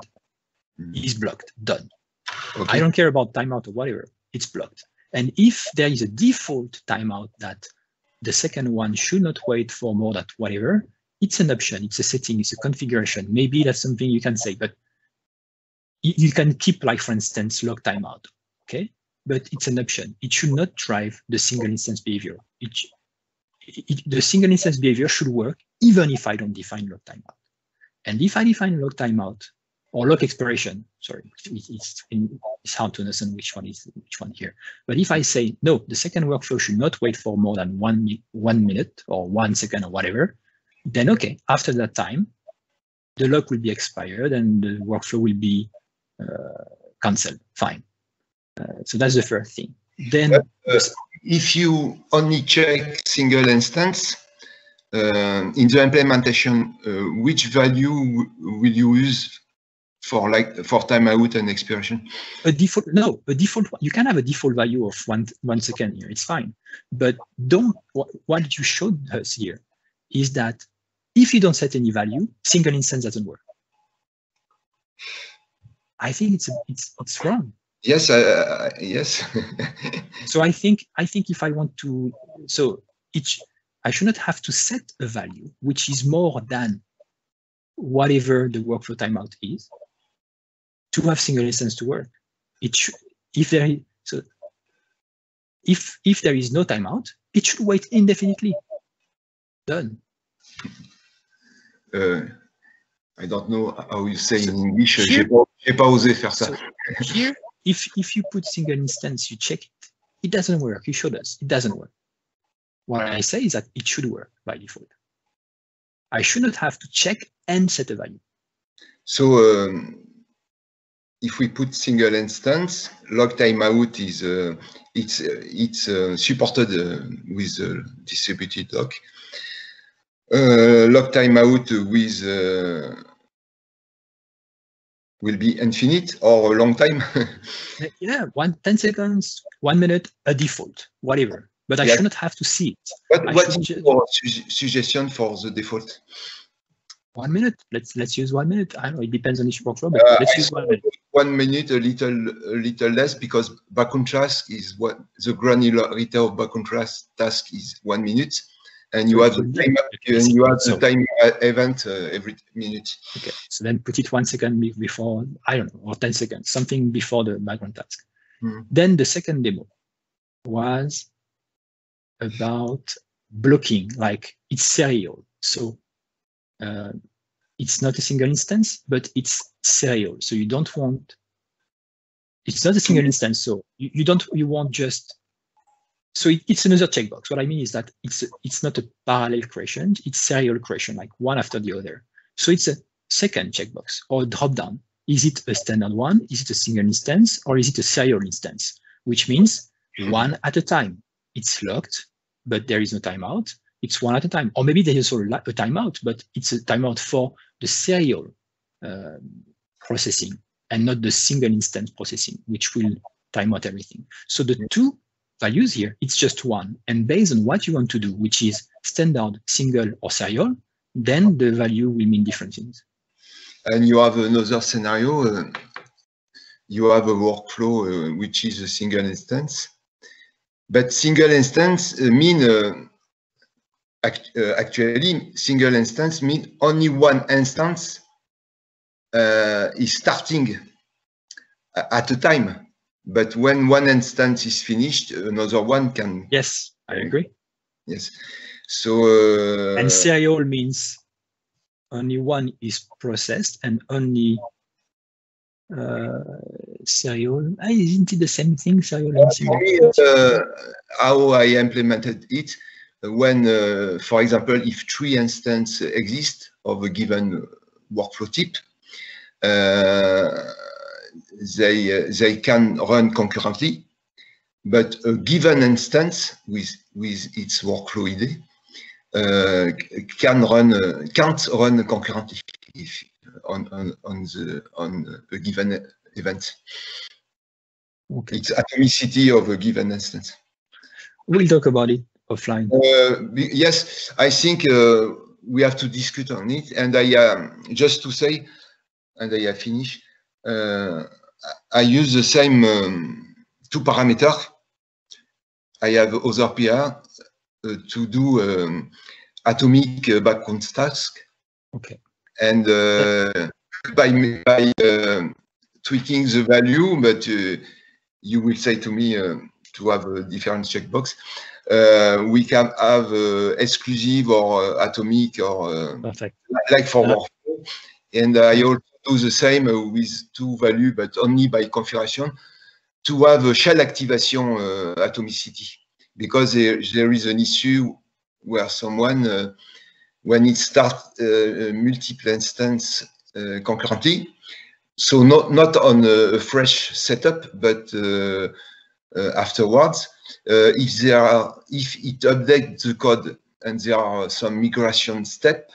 mm. is blocked. Done. okay. I don't care about timeout or whatever. It's blocked. And if there is a default timeout that the second one should not wait for more than whatever, it's an option, it's a setting, it's a configuration. Maybe that's something you can say, but you, can keep like, for instance, lock timeout, okay? But it's an option. It should not drive the single instance behavior. It, it, the single instance behavior should work even if I don't define lock timeout. And if I define lock timeout or lock expiration, sorry, it's, it's, it's hard to understand which one is which one here. But if I say no, the second workflow should not wait for more than one one minute or one second or whatever, then okay, after that time, the lock will be expired and the workflow will be uh, cancelled. Fine. Uh, so that's the first thing. Then Uh, if you only check single instance uh, in the implementation, uh, which value will you use for like for timeout and expiration? a default no a default you can have a default value of one one second here it's fine. But don't what, what you showed us here is that if you don't set any value single instance doesn't work. I think it's it's it's wrong Yes, uh, yes. so I think I think if I want to, so each I should not have to set a value which is more than whatever the workflow timeout is to have single instance to work. It should, if there is, so if if there is no timeout, it should wait indefinitely. Done. Uh, I don't know how you say in English. J'ai pas, pas osé faire ça. So here, if if you put single instance, you check it, it doesn't work. You showed us it doesn't work. What I say is that it should work by default. I should not have to check and set a value. So um, if we put single instance, lock timeout is uh, it's uh, it's uh, supported uh, with distributed. Uh, lock timeout with uh, will be infinite or a long time. Yeah, one 10 seconds, one minute, a default, whatever. But I Yeah. should not have to see it. what I what is your su- suggestion for the default? One minute. Let's let's use one minute. I don't know. It depends on each workflow, but Uh, let's I use one minute. one minute, a little, a little less, because background task is what the granularity of back contrast task is one minute, and you have the time, and you have the so- time event uh, every minute. Okay, so then put it one second be- before, I don't know, or 10 seconds, something before the background task. Hmm. Then the second demo was about blocking, like it's serial. So uh, it's not a single instance, but it's serial. So you don't want, it's not a single instance. So you, you don't, you want just, so it, it's another checkbox. What I mean is that it's, it's not a parallel creation, it's serial creation, like one after the other. So it's a second checkbox or drop down. Is it a standard one? Is it a single instance or is it a serial instance? Which means one at a time. It's locked, but there is no timeout. It's one at a time. Or maybe there is also a timeout, but it's a timeout for the serial um, processing and not the single instance processing, which will time out everything. So the two values here, it's just one. And based on what you want to do, which is standard, single, or serial, then the value will mean different things. And you have another scenario. Uh, you have a workflow uh, which is a single instance, but single instance uh, mean uh, act, uh, actually single instance mean only one instance uh, is starting at a time. But when one instance is finished, another one can Yes, I agree. yes. So uh, And serial means only one is processed and only uh, serial. Ah, isn't it the same thing? Serial and me, uh, how I implemented it, when, uh, for example, if three instances exist of a given workflow type, uh, they, uh, they can run concurrently, but a given instance with, with its workflow ID uh, can run, uh, can't run concurrently if, on, on, on, the, on a given event. Okay. It's atomicity of a given instance. We'll talk about it offline. Uh, yes, I think uh, we have to discuss on it. And I um, just to say, and I have finished. Uh, I use the same um, two parameters. I have other PR uh, to do um, atomic uh, background task, Okay. and uh, by by tweaking the value, but uh, you will say to me uh, to have a different checkbox. Uh, we can have uh, exclusive or uh, atomic or uh, like for workflow. And I also do the same with two value, but only by configuration to have a shell activation uh, atomicity. Because there, there is an issue where someone, uh, when it starts uh, multiple instance concurrently, so not, not on a fresh setup, but uh, uh, afterwards, uh, if there are, if it updates the code and there are some migration step,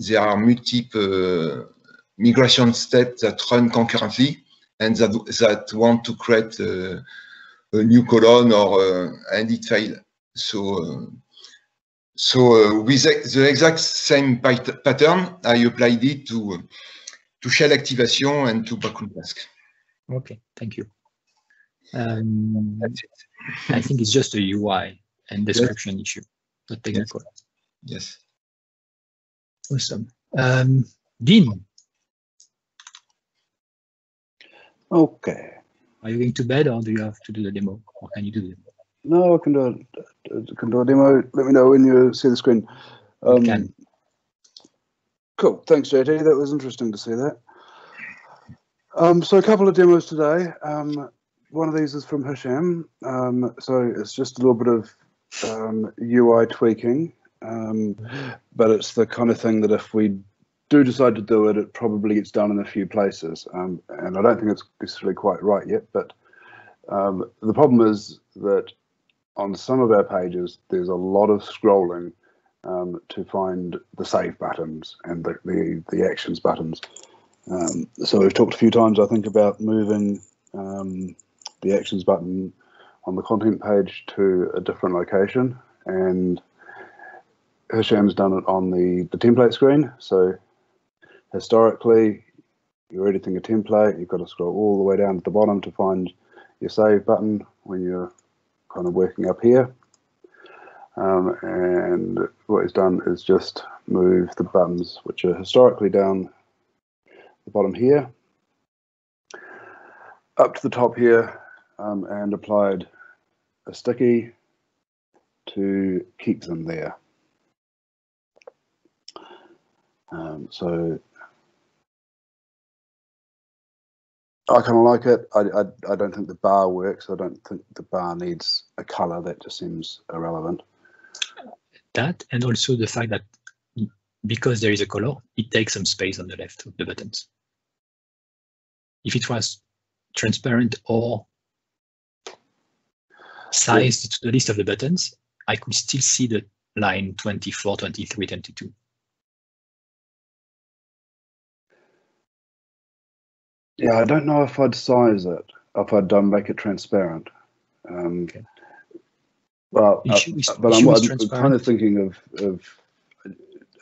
there are multiple uh, migration steps that run concurrently and that, that want to create uh, a new column or uh, and it fail. So, uh, so uh, with the exact same pattern, I applied it to to shell activation and to background task. Okay, thank you. Um, That's it. I think it's just a UI and description issue, not technical. Yes. Awesome. Um, Dean, Okay. are you going to bed or do you have to do the demo? Or can you do the demo? No, I can do a, can do a demo. Let me know when you see the screen. Um, can. Cool. Thanks, JT. That was interesting to see that. Um, so a couple of demos today. Um, one of these is from Hisham. Um, so it's just a little bit of um, UI tweaking, um, but it's the kind of thing that if we do decide to do it, it probably gets done in a few places. Um, and I don't think it's necessarily quite right yet, but um, the problem is that on some of our pages, there's a lot of scrolling um, to find the save buttons and the, the, the actions buttons. Um, so we've talked a few times, I think, about moving um, the actions button on the content page to a different location. And Hisham's done it on the, the template screen. So historically, you're editing a template, you've got to scroll all the way down to the bottom to find your save button when you're kind of working up here. Um, and what he's done is just move the buttons, which are historically down the bottom here, up to the top here, um, and applied a sticky to keep them there. Um, so I kind of like it. I, I, I don't think the bar works. I don't think the bar needs a color. That just seems irrelevant. That and also the fact that because there is a color, it takes some space on the left of the buttons. If it was transparent or sized to the list of the buttons, I could still see the line 24, 23, 22. Yeah, I don't know if I'd size it, if I'd um, make it transparent. Um, Okay. Well, uh, but I'm, I'm kind of thinking of, of,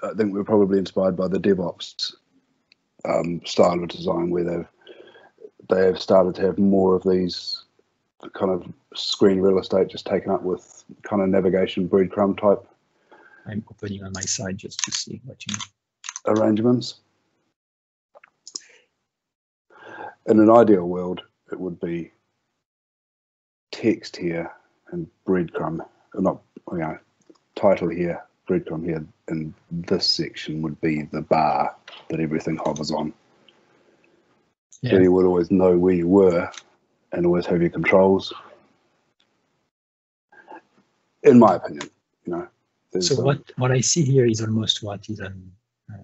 I think we're probably inspired by the DevOps um, style of design where they've, they have started to have more of these kind of screen real estate just taken up with kind of navigation breadcrumb type I'm opening on my side just to see what you mean. arrangements. In an ideal world, it would be text here and breadcrumb, or not, you know, title here, breadcrumb here, and this section would be the bar that everything hovers on. Yeah. So you would always know where you were and always have your controls. In my opinion, you know. So um, what, what I see here is almost what is on um,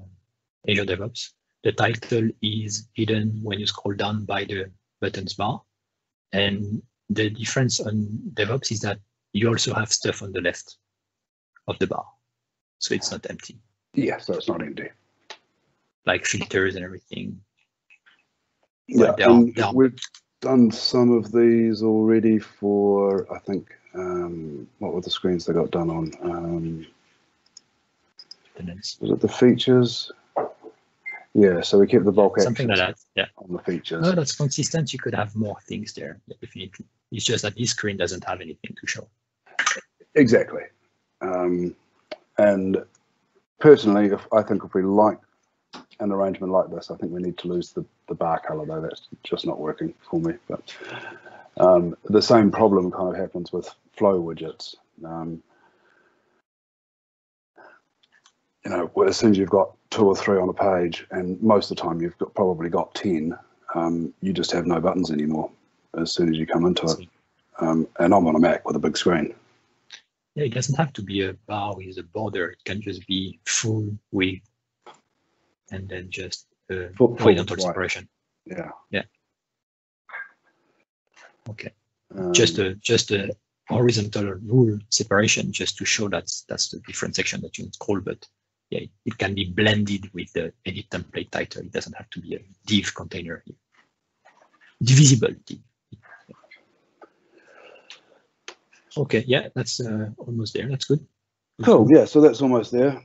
Azure DevOps. The title is hidden when you scroll down by the buttons bar. And the difference on DevOps is that you also have stuff on the left of the bar. So it's not empty, Yeah, so it's not empty. like filters and everything. Yeah, are- and are- we've done some of these already for, I think, um, what were the screens they got done on? Um, was it the features? Yeah, so we keep the bulk Something like that. Yeah. on the features. No, that's consistent. You could have more things there, definitely. It's just that this screen doesn't have anything to show. Exactly. Um, and personally, if I think if we like an arrangement like this, I think we need to lose the, the bar color though. That's just not working for me. But um, the same problem kind of happens with flow widgets. Um, you know, as soon as you've got two or three on a page, and most of the time you've got probably got ten, um, you just have no buttons anymore as soon as you come into it. Um, and I'm on a Mac with a big screen. Yeah, it doesn't have to be a bar with a border. It can just be full width and then just a Full- horizontal separation. Yeah. Yeah. Okay, Um, just a just a horizontal rule separation, just to show that's that's the different section that you can scroll. But yeah, it, it can be blended with the edit template title. It doesn't have to be a div container. here. Divisible div. Okay, yeah, that's uh, almost there. That's good. Cool. Yeah. So that's almost there.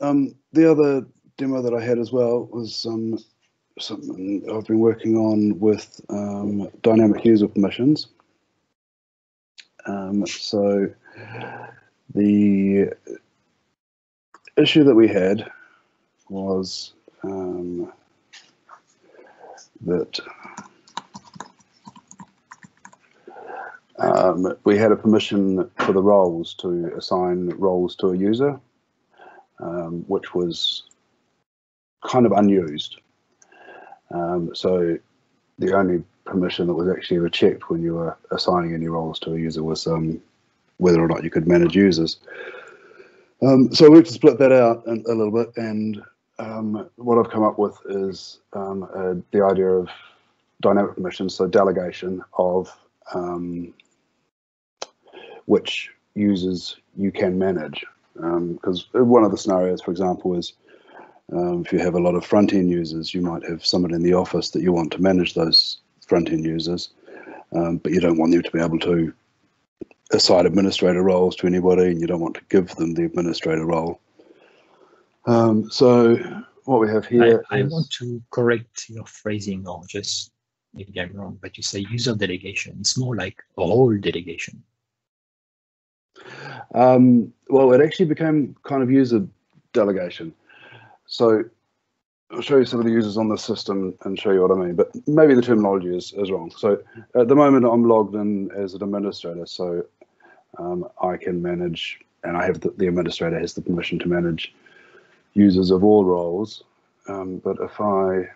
Um, the other demo that I had as well was um, something I've been working on with um, dynamic user permissions. Um, so the issue that we had was um, that um, we had a permission for the roles to assign roles to a user, um, which was kind of unused. Um, so the only permission that was actually ever checked when you were assigning any roles to a user was um, whether or not you could manage users. Um, so we've split that out a, a little bit, and um, what I've come up with is um, uh, the idea of dynamic permissions, so delegation of um, which users you can manage. Because one of the scenarios, for example, is um, if you have a lot of front end users, you might have someone in the office that you want to manage those front end users, um, but you don't want them to be able to assign administrator roles to anybody and you don't want to give them the administrator role. Um, so what we have here I, I is- want to correct your phrasing or just maybe I'm wrong, but you say user delegation. It's more like role delegation. Um, well, it actually became kind of user delegation. So I'll show you some of the users on the system and show you what I mean, but maybe the terminology is, is wrong. So at the moment I'm logged in as an administrator, so um, I can manage, and I have the, the administrator has the permission to manage users of all roles. Um, but if I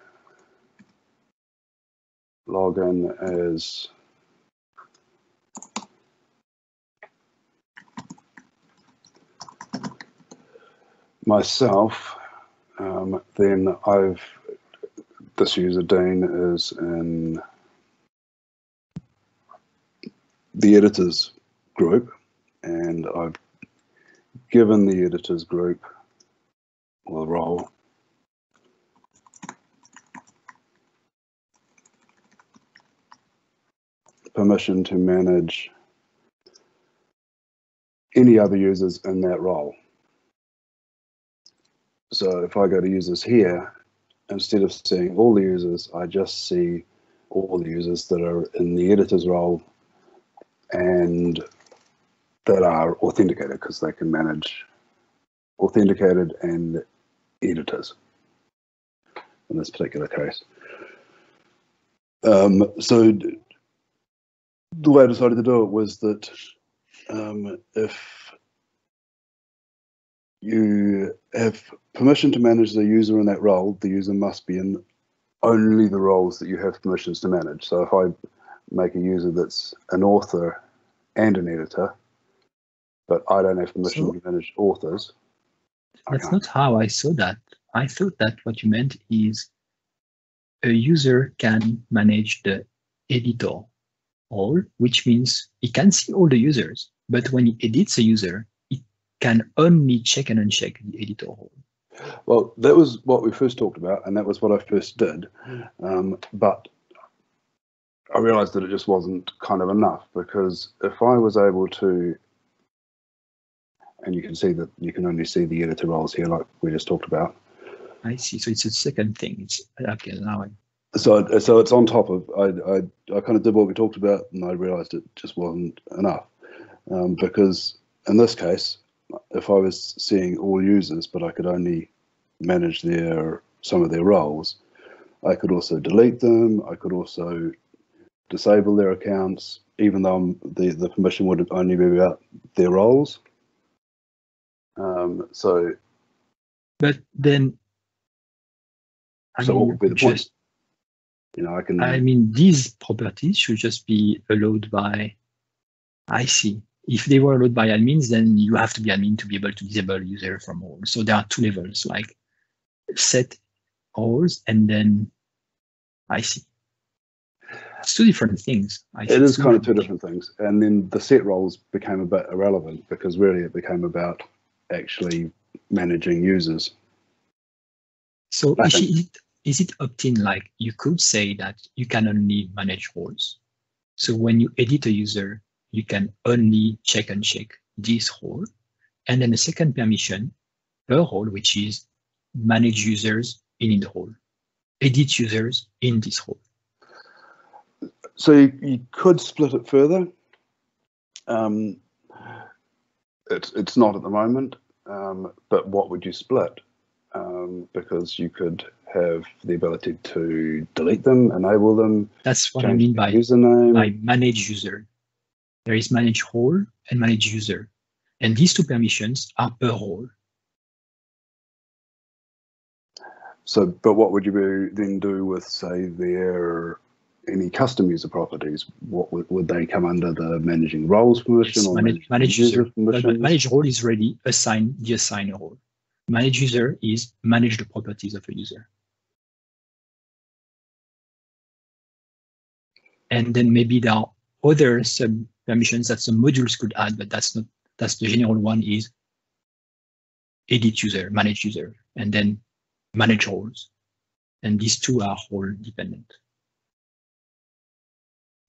log in as myself, um, then I've this user Dean is in the editors group, and I've given the editors group or role permission to manage any other users in that role. So if I go to users here, instead of seeing all the users, I just see all the users that are in the editor's role and that are authenticated because they can manage authenticated and editors in this particular case. Um, so the way I decided to do it was that um, if you have permission to manage the user in that role, the user must be in only the roles that you have permissions to manage. So if I make a user that's an author and an editor, but I don't have permission So- to manage authors, I That's can't. not how I saw that. I thought that what you meant is a user can manage the editor all, which means he can see all the users, but when he edits a user, he can only check and uncheck the editor role. Well, that was what we first talked about, and that was what I first did. Um, but I realized that it just wasn't kind of enough because if I was able to, and you can see that you can only see the editor roles here, like we just talked about. I see. So it's a second thing. It's okay now. I, So, so it's on top of. I, I, I kind of did what we talked about, and I realized it just wasn't enough um, because in this case, if I was seeing all users, but I could only manage their some of their roles, I could also delete them. I could also disable their accounts, even though I'm, the the permission would only be about their roles. Um, so, but then, I so what mean, would be the point? You know, I can. I mean, these properties should just be allowed by. I see. If they were allowed by admins, then you have to be admin to be able to disable user from all. So there are two levels, like set roles and then I see. It's two different things. I see. It is kind of two different things. And then the set roles became a bit irrelevant because really it became about actually managing users. So is it, is it opt-in like you could say that you can only manage roles? So when you edit a user, you can only check and check this role. And then the second permission, a role, which is manage users in the role. edit users in this role. So you, you could split it further. Um, it's it's not at the moment, um, but what would you split? Um, because you could have the ability to delete them, enable them, That's what I mean by, username. by manage user. There is manage role and manage user. And these two permissions are per role. So, but what would you then do with, say, their any custom user properties? What would, would they come under the managing roles permission Yes, or manage, manage user. But permissions? manage role is ready, assign the assign role. Manage user is manage the properties of a user. And then maybe there are other sub permissions that some modules could add, but that's not that's the general one is edit user, manage user, and then manage roles. And these two are role dependent.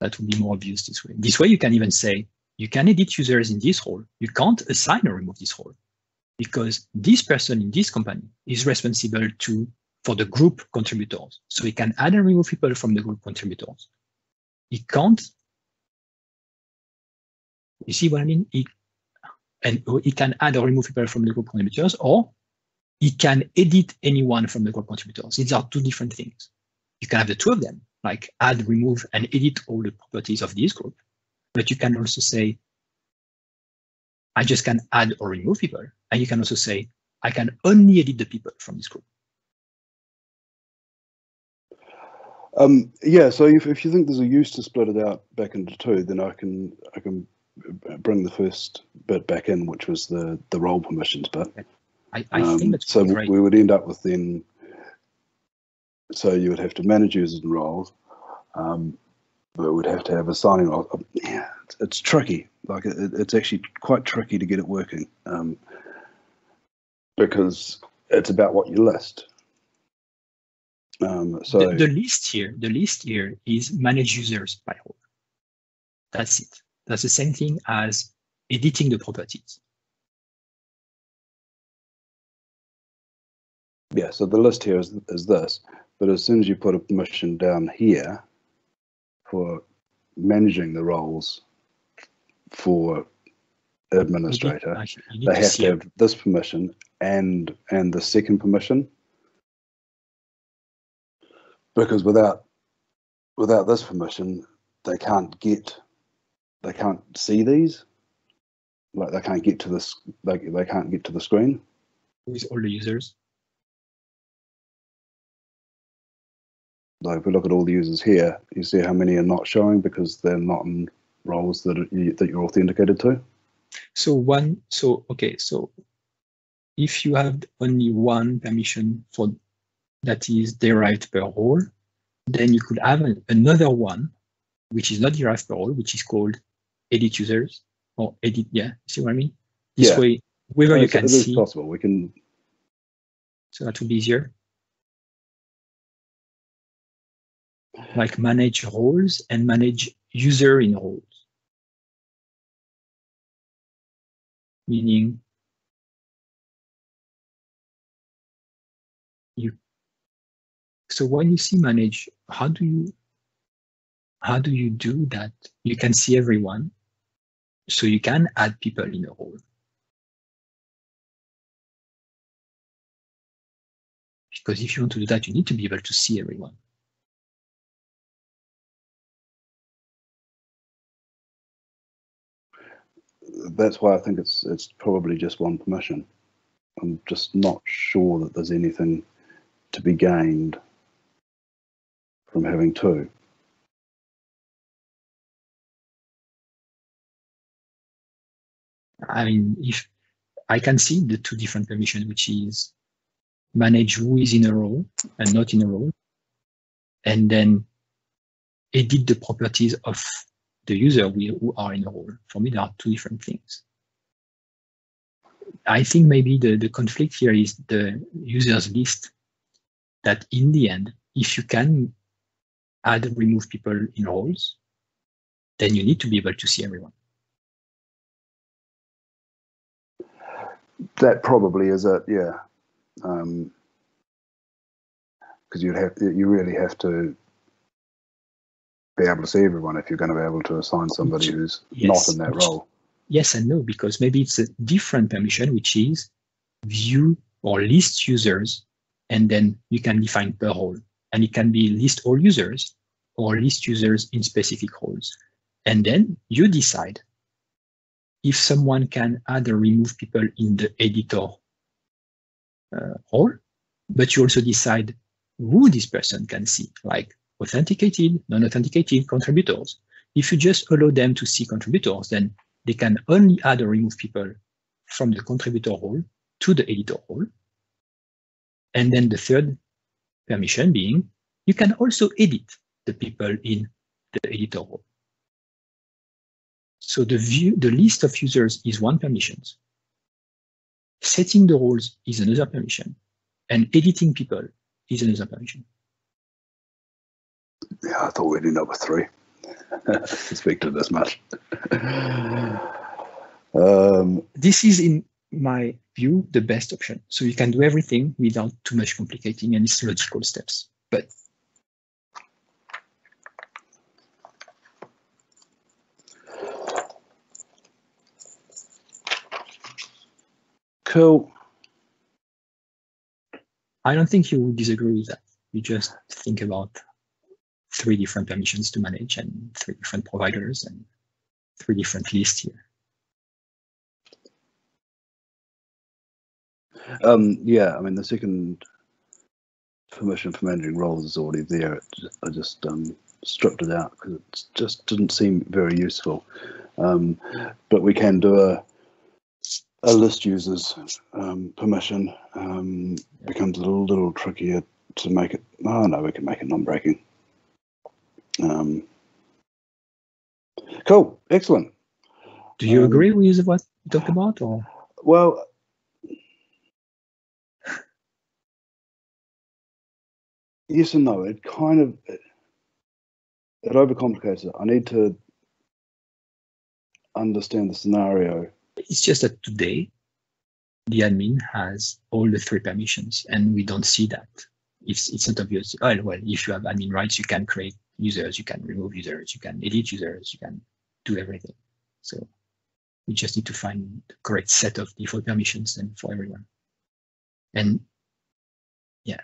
That would be more obvious this way. This way you can even say you can edit users in this role. You can't assign or remove this role because this person in this company is responsible to for the group contributors. So he can add and remove people from the group contributors. He can't. You see what I mean? He, and he can add or remove people from the group contributors, or he can edit anyone from the group contributors. These are two different things. You can have the two of them, like add, remove, and edit all the properties of this group. But you can also say, I just can add or remove people. And you can also say, I can only edit the people from this group. Um, yeah, so if, if you think there's a use to split it out back into two, then I can I can bring the first bit back in, which was the the role permissions bit. I, I Um, so we would end up with then. So you would have to manage users and roles, um, but we'd have to have a signing role. Yeah, it's, it's tricky. Like it, it's actually quite tricky to get it working um, because it's about what you list. Um, so the, the list here, the list here is manage users by role. That's it. That's the same thing as editing the properties. Yeah, so the list here is, is this, but as soon as you put a permission down here for managing the roles for administrator, they have to have this permission and and the second permission. Because without without this permission, they can't get they can't see these. Like they can't get to this they, they can't get to the screen. with all the users. Like if we look at all the users here, you see how many are not showing because they're not in roles that you, that you're authenticated to. So one, so okay, so if you have only one permission for that is derived per role, then you could have an- another one which is not derived per role, which is called edit users or edit. Yeah, see what I mean? This Yeah. way, whether you can it is see, possible. We can so that would be easier. Like manage roles and manage user in roles. Meaning you so when you see manage, how do you how do you do that? You can see everyone. So you can add people in a role. Because if you want to do that, you need to be able to see everyone. That's why I think it's it's probably just one permission. I'm just not sure that there's anything to be gained from having two. I mean, if I can see the two different permissions, which is manage who is in a role and not in a role, and then edit the properties of the user who who are in a role. For me, there are two different things. I think maybe the, the conflict here is the users list that in the end, if you can add remove people in roles, then you need to be able to see everyone. That probably is it. Yeah. Um, because you'd have you really have to be able to see everyone if you're going to be able to assign somebody who's Yes, not in that role. Yes and no, because maybe it's a different permission, which is view or list users, and then you can define per role. And it can be list all users or list users in specific roles. And then you decide if someone can add or remove people in the editor uh, role, but you also decide who this person can see, like authenticated, non-authenticated contributors. If you just allow them to see contributors, then they can only add or remove people from the contributor role to the editor role. And then the third permission being, you can also edit the people in the editor role. So the view, the list of users is one permission. Setting the roles is another permission. And editing people is another permission. Yeah, I thought we'd end up with three. Suspected as much. um, This is, in my view, the best option. So you can do everything without too much complicating and it's logical steps. But cool. I don't think you would disagree with that. You just think about three different permissions to manage and three different providers and three different lists here. Um, yeah, I mean the second permission for managing roles is already there. I just um, stripped it out because it just didn't seem very useful. Um, but we can do a a list users um, permission. Um, becomes a little, little trickier to make it. Oh no, we can make it non-breaking. Um, cool, excellent. Do you Um, agree with what we talked about or? Well, yes and no. It kind of it, it overcomplicates it. I need to understand the scenario. It's just that today the admin has all the three permissions and we don't see that. It's, it's not obvious. Oh, well, if you have admin rights, you can create users, you can remove users, you can edit users, you can do everything. So we just need to find the correct set of default permissions and for everyone. And yeah.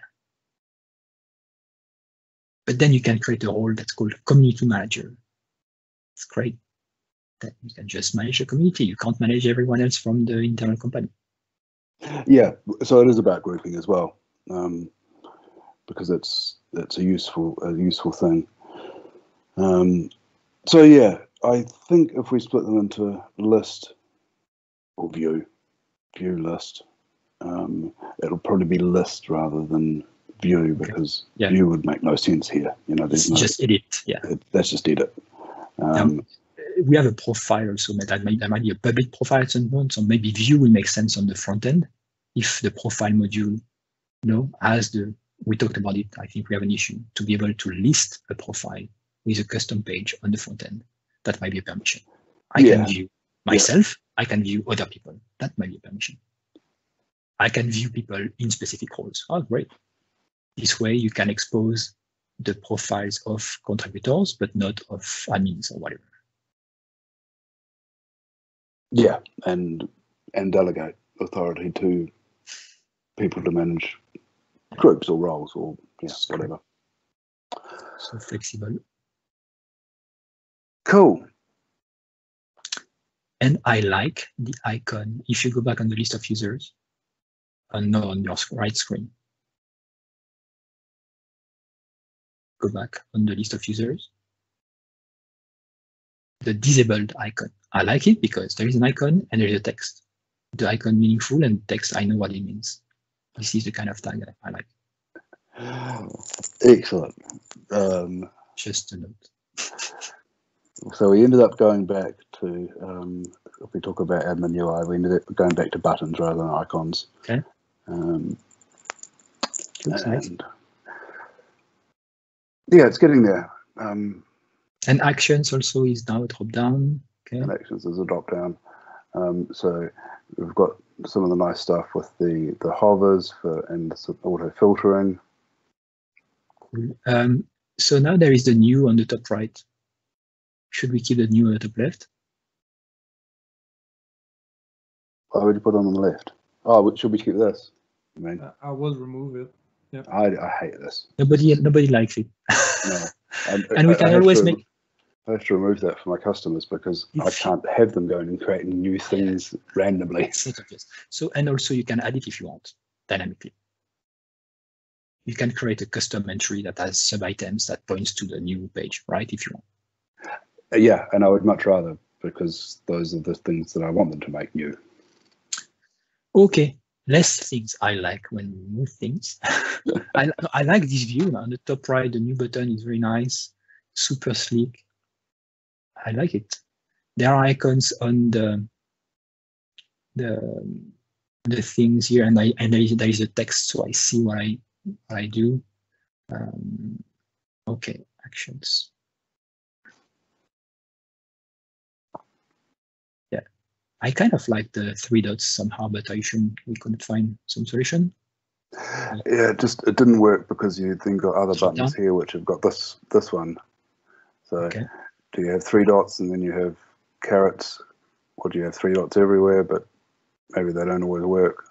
But then you can create a role that's called community manager. It's great that you can just manage a community. You can't manage everyone else from the internal company. Yeah, so it is about grouping as well, um, because it's it's a useful a useful thing. Um, so yeah, I think if we split them into list or view, view list, um, it'll probably be list rather than view because Yeah. view would make no sense here. You know, there's It's no, just edit. Yeah. it, that's just edit. Um, we have a profile also, that might, that might be a public profile at some point. So maybe view will make sense on the front end if the profile module, you know, has the, we talked about it, I think we have an issue to be able to list a profile with a custom page on the front end. That might be a permission. I Yeah. can view myself, I can view other people. That might be a permission. I can view people in specific roles. Oh, great. This way you can expose the profiles of contributors, but not of admins or whatever. Yeah, and and delegate authority to people to manage groups or roles or yeah, whatever. So flexible. Cool. And I like the icon. If you go back on the list of users, and no, on your right screen, go back on the list of users. The disabled icon. I like it because there is an icon and there is a text. The icon meaningful and text, I know what it means. This is the kind of tag I like. Excellent. Um, Just a note. so we ended up going back to, um, if we talk about admin UI, we ended up going back to buttons rather than icons. Okay. Um, Looks nice. yeah, it's getting there. Um, And actions also is now a drop down. Okay. and actions is a drop down. Um, so we've got some of the nice stuff with the the hovers for and some auto filtering. Cool. Um, so now there is the new on the top right. Should we keep the new on the top left? Why would you put it on the left? Oh, should we keep this? I mean, Uh, I will remove it. I, I hate this. Nobody nobody likes it. No. And, And we I- can I have always to- make- I have to remove that for my customers because I can't have them going and creating new things randomly. It's not obvious. So and also you can add it if you want dynamically. You can create a custom entry that has sub items that points to the new page, right? If you want. Uh, Yeah, and I would much rather because those are the things that I want them to make new. Okay, less things I like when move things. I, I like this view on the top right. The new button is very nice, super sleek. I like it. There are icons on the the the things here, and I and there is, there is a text, so I see what I what I do. Um, okay, actions. I kind of like the three dots somehow, but I should we couldn't find some solution. Yeah, it just it didn't work because you then got other buttons here which have got this this one. So Okay. do you have three dots and then you have carets, or do you have three dots everywhere? But maybe they don't always work.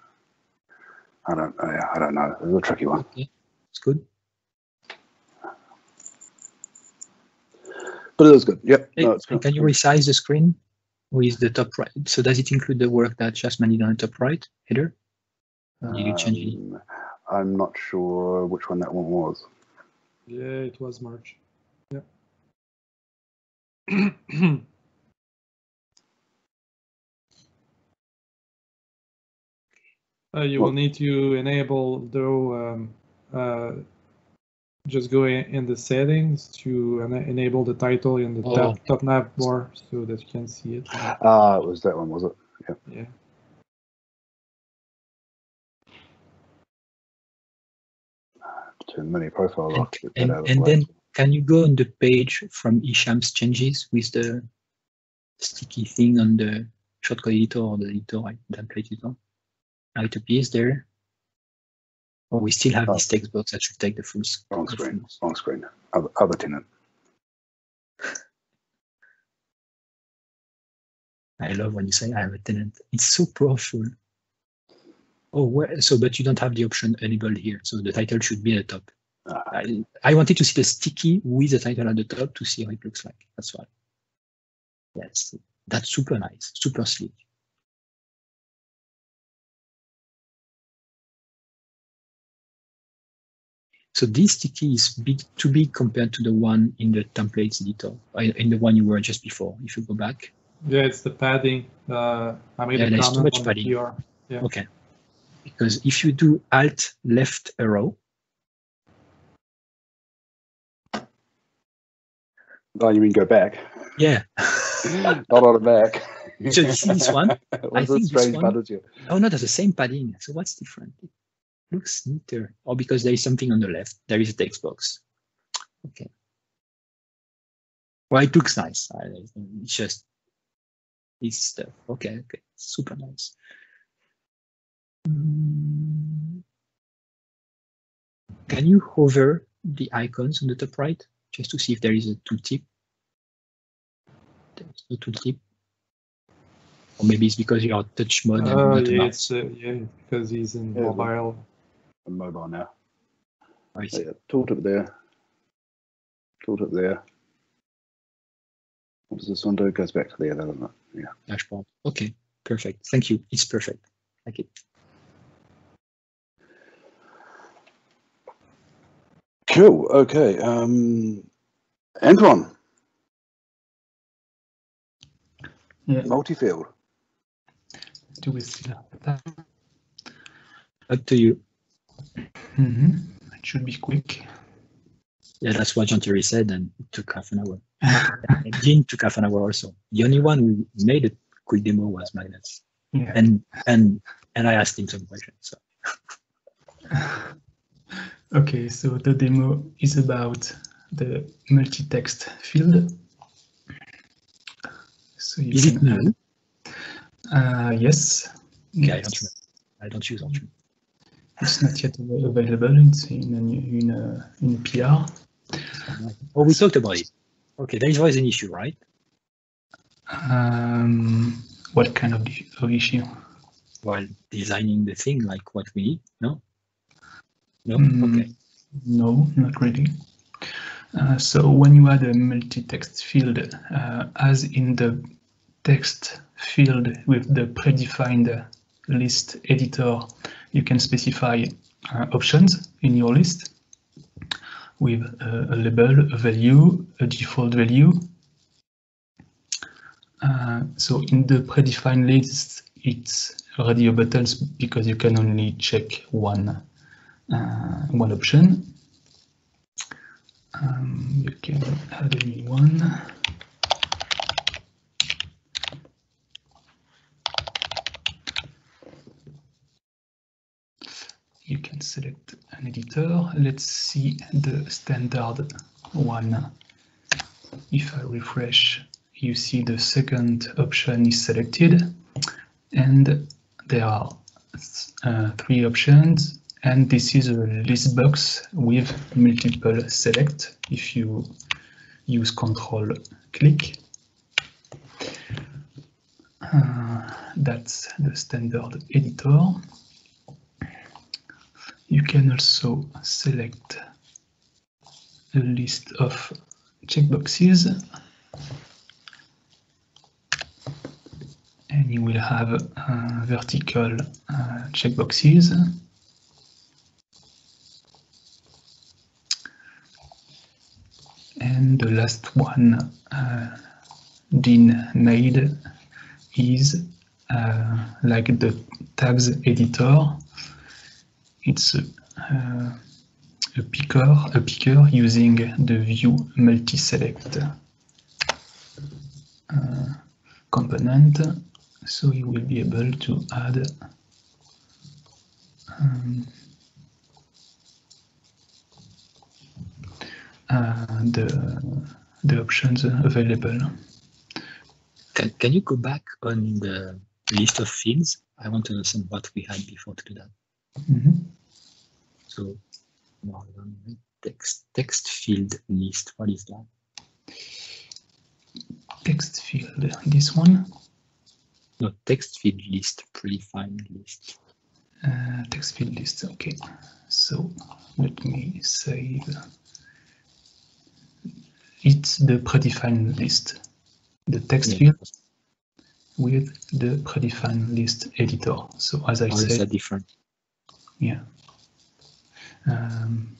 I don't. Oh I, I don't know. It's a tricky one. It's good. But it is good. Yep. Hey, No, it's good. can you resize the screen with the top right? So does it include the work that Jasmine did on the top right header? Or Did you change it? Um, I'm not sure which one that one was. Yeah, it was March. Yeah. uh, you will need to enable though. Um, uh, just go in, in the settings to ena- enable the title in the Oh. top, top nav bar so that you can see it. Ah, it was that one, was it? Yeah. Yeah. the mini profile And- off. and- out of the and then- Can you go on the page from Hisham's changes with the sticky thing on the shortcode editor or the editor, right? template editor? Now it appears there. Or we still have Oh. this text box that should take the full. s- wrong screen. Wrong screen. Other, other tenant. I love when you say I have a tenant. It's so powerful. Oh, well, so but you don't have the option enabled here. So the title should be at the top. Ah, I, I wanted to see the sticky with the title at the top to see how it looks like. That's why. Yes, that's super nice, super sleek. So this sticky is big, too big compared to the one in the templates editor, uh, in the one you were just before. If you go back, Yeah, it's the padding. Uh, I made Yeah, a there's too much padding. the PR. Yeah. okay. Because if you do Alt left arrow, Oh, you mean go back? yeah. Not on the back. So you see this one? I What's think this this strange one- buttons? Oh no, that's the same padding. So what's different? It looks neater. Or because there is something on the left. There is a text box. Okay. Well, it looks nice. It's just this stuff. Okay, okay. Super nice. Mm. Can you hover the icons on the top right just to see if there is a tooltip? There's no tooltip. Or maybe it's because you're touch mode and Uh, not yeah, it's uh, yeah because he's in Yeah, but- mobile. I'm mobile now. I see. Yeah, up there. Tooltip there. What does this one do? It goes back to there, doesn't it? Yeah. dashboard. Okay, perfect. Thank you. It's perfect. Thank you. Cool. Okay. Um, Antoine, Yeah, multi-field. do we still have time? Up to you. Mhm. It should be quick. Yeah, that's what Jean Thierry said, and it took half an hour. Jean took half an hour also. The only one who made a quick demo was Magnus, Yeah. and and and I asked him some questions. So Okay, so the demo is about the multi-text field. So you is it can- new? Uh, yes. Okay, I Yes. don't. I don't use Ultra. It's not yet available. It's in a, in a, in a PR. Oh, we talked about it. Okay, there is always an issue, right? Um, what kind of, of issue? While designing the thing like what we need, no? No? Mm, Okay. No, not really. Uh, so when you add a multi-text field, uh, as in the text field with the predefined list editor, you can specify uh, options in your list with a, a label, a value, a default value. Uh, so in the predefined list, it's radio buttons because you can only check one uh, one option. Um, you can add a new one. You can select an editor. Let's see the standard one. If I refresh, you see the second option is selected and there are uh, three options and this is a list box with multiple select if you use control click. Uh, that's the standard editor. You can also select a list of checkboxes and you will have uh, vertical uh, checkboxes. And the last one uh, Dean made is uh, like the tabs editor. It's a, uh, a picker, a picker using the Vue multi-select uh, component. So you will be able to add um, uh, the, the options available. Can, can you go back on the list of fields? I want to understand what we had before to do that. Mhm. So than the text text field list. What is that? Text field, this one, No, text field list, predefined list. uh, text field list, okay. So let me save. It's the predefined list, the text Yeah. field with the predefined list editor. So as I is said, different? yeah. Um,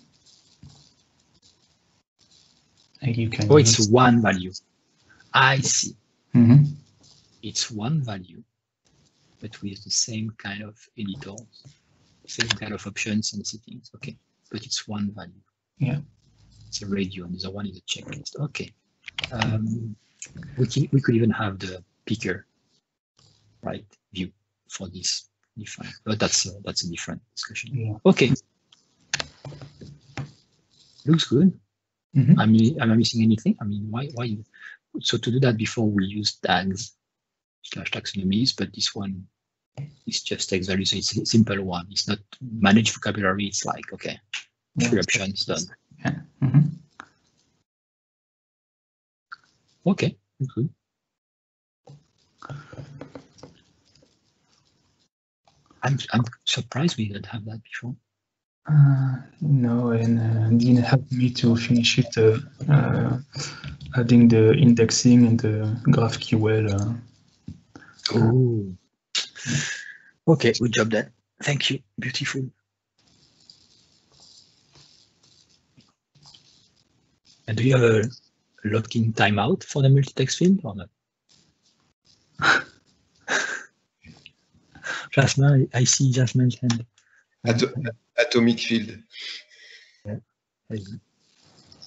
you can Oh, it's one value. I see. Mhm. It's one value, but with the same kind of editors, same kind of options and settings. Okay, but it's one value. Yeah. It's a radio, and the one is a checklist. Okay. Um, we can, we could even have the picker, right, view for this define, but that's a, that's a different discussion. Yeah. Okay. Looks good. Mhm. I mean, am I missing anything? I mean, why, why? So to do that before we use tags slash taxonomies, but this one is just text value. So it's a simple one. It's not managed vocabulary. It's like, okay, Yeah, three options done. Yeah. Mhm. Okay, good. I'm, I'm surprised we didn't have that before. Uh, no, and uh, Dean helped me to finish it, uh, uh, adding the indexing and the GraphQL. Oh. Okay, good job then. Thank you. Beautiful. And do you have a lock-in timeout for the multi-text field or not? Jasmine, I see Jasmine's hand. Ato- atomic field.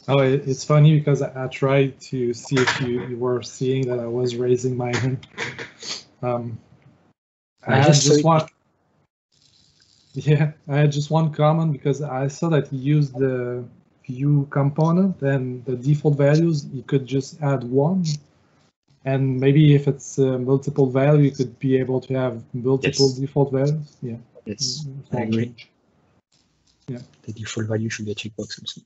Oh, it, it's funny because I, I tried to see if you, you were seeing that I was raising my hand. Um, I, I had just saw just it. one. Yeah, I had just one comment because I saw that you used the Vue component and the default values. You could just add one, and maybe if it's uh, multiple value, you could be able to have multiple Yes. default values. Yeah. Yes, Mm, I agree. Yeah. The default value should be a checkbox also.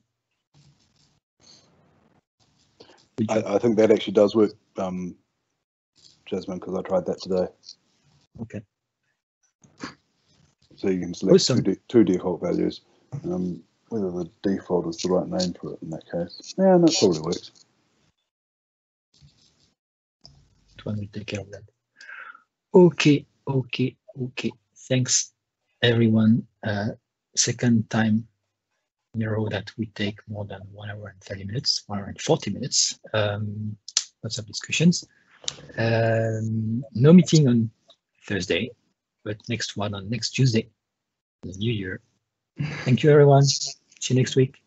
I, I think that actually does work, um, Jasmine, because I tried that today. Okay. So you can select two, de- two default values. Um, whether the default is the right name for it in that case. Yeah, that probably works. One will take care of that. Okay, okay, okay. Thanks, everyone. Uh, second time in a row that we take more than one hour and 30 minutes, one hour and 40 minutes. Um, lots of discussions. Um, no meeting on Thursday, but next one on next Tuesday, the new year. Thank you, everyone. See you next week.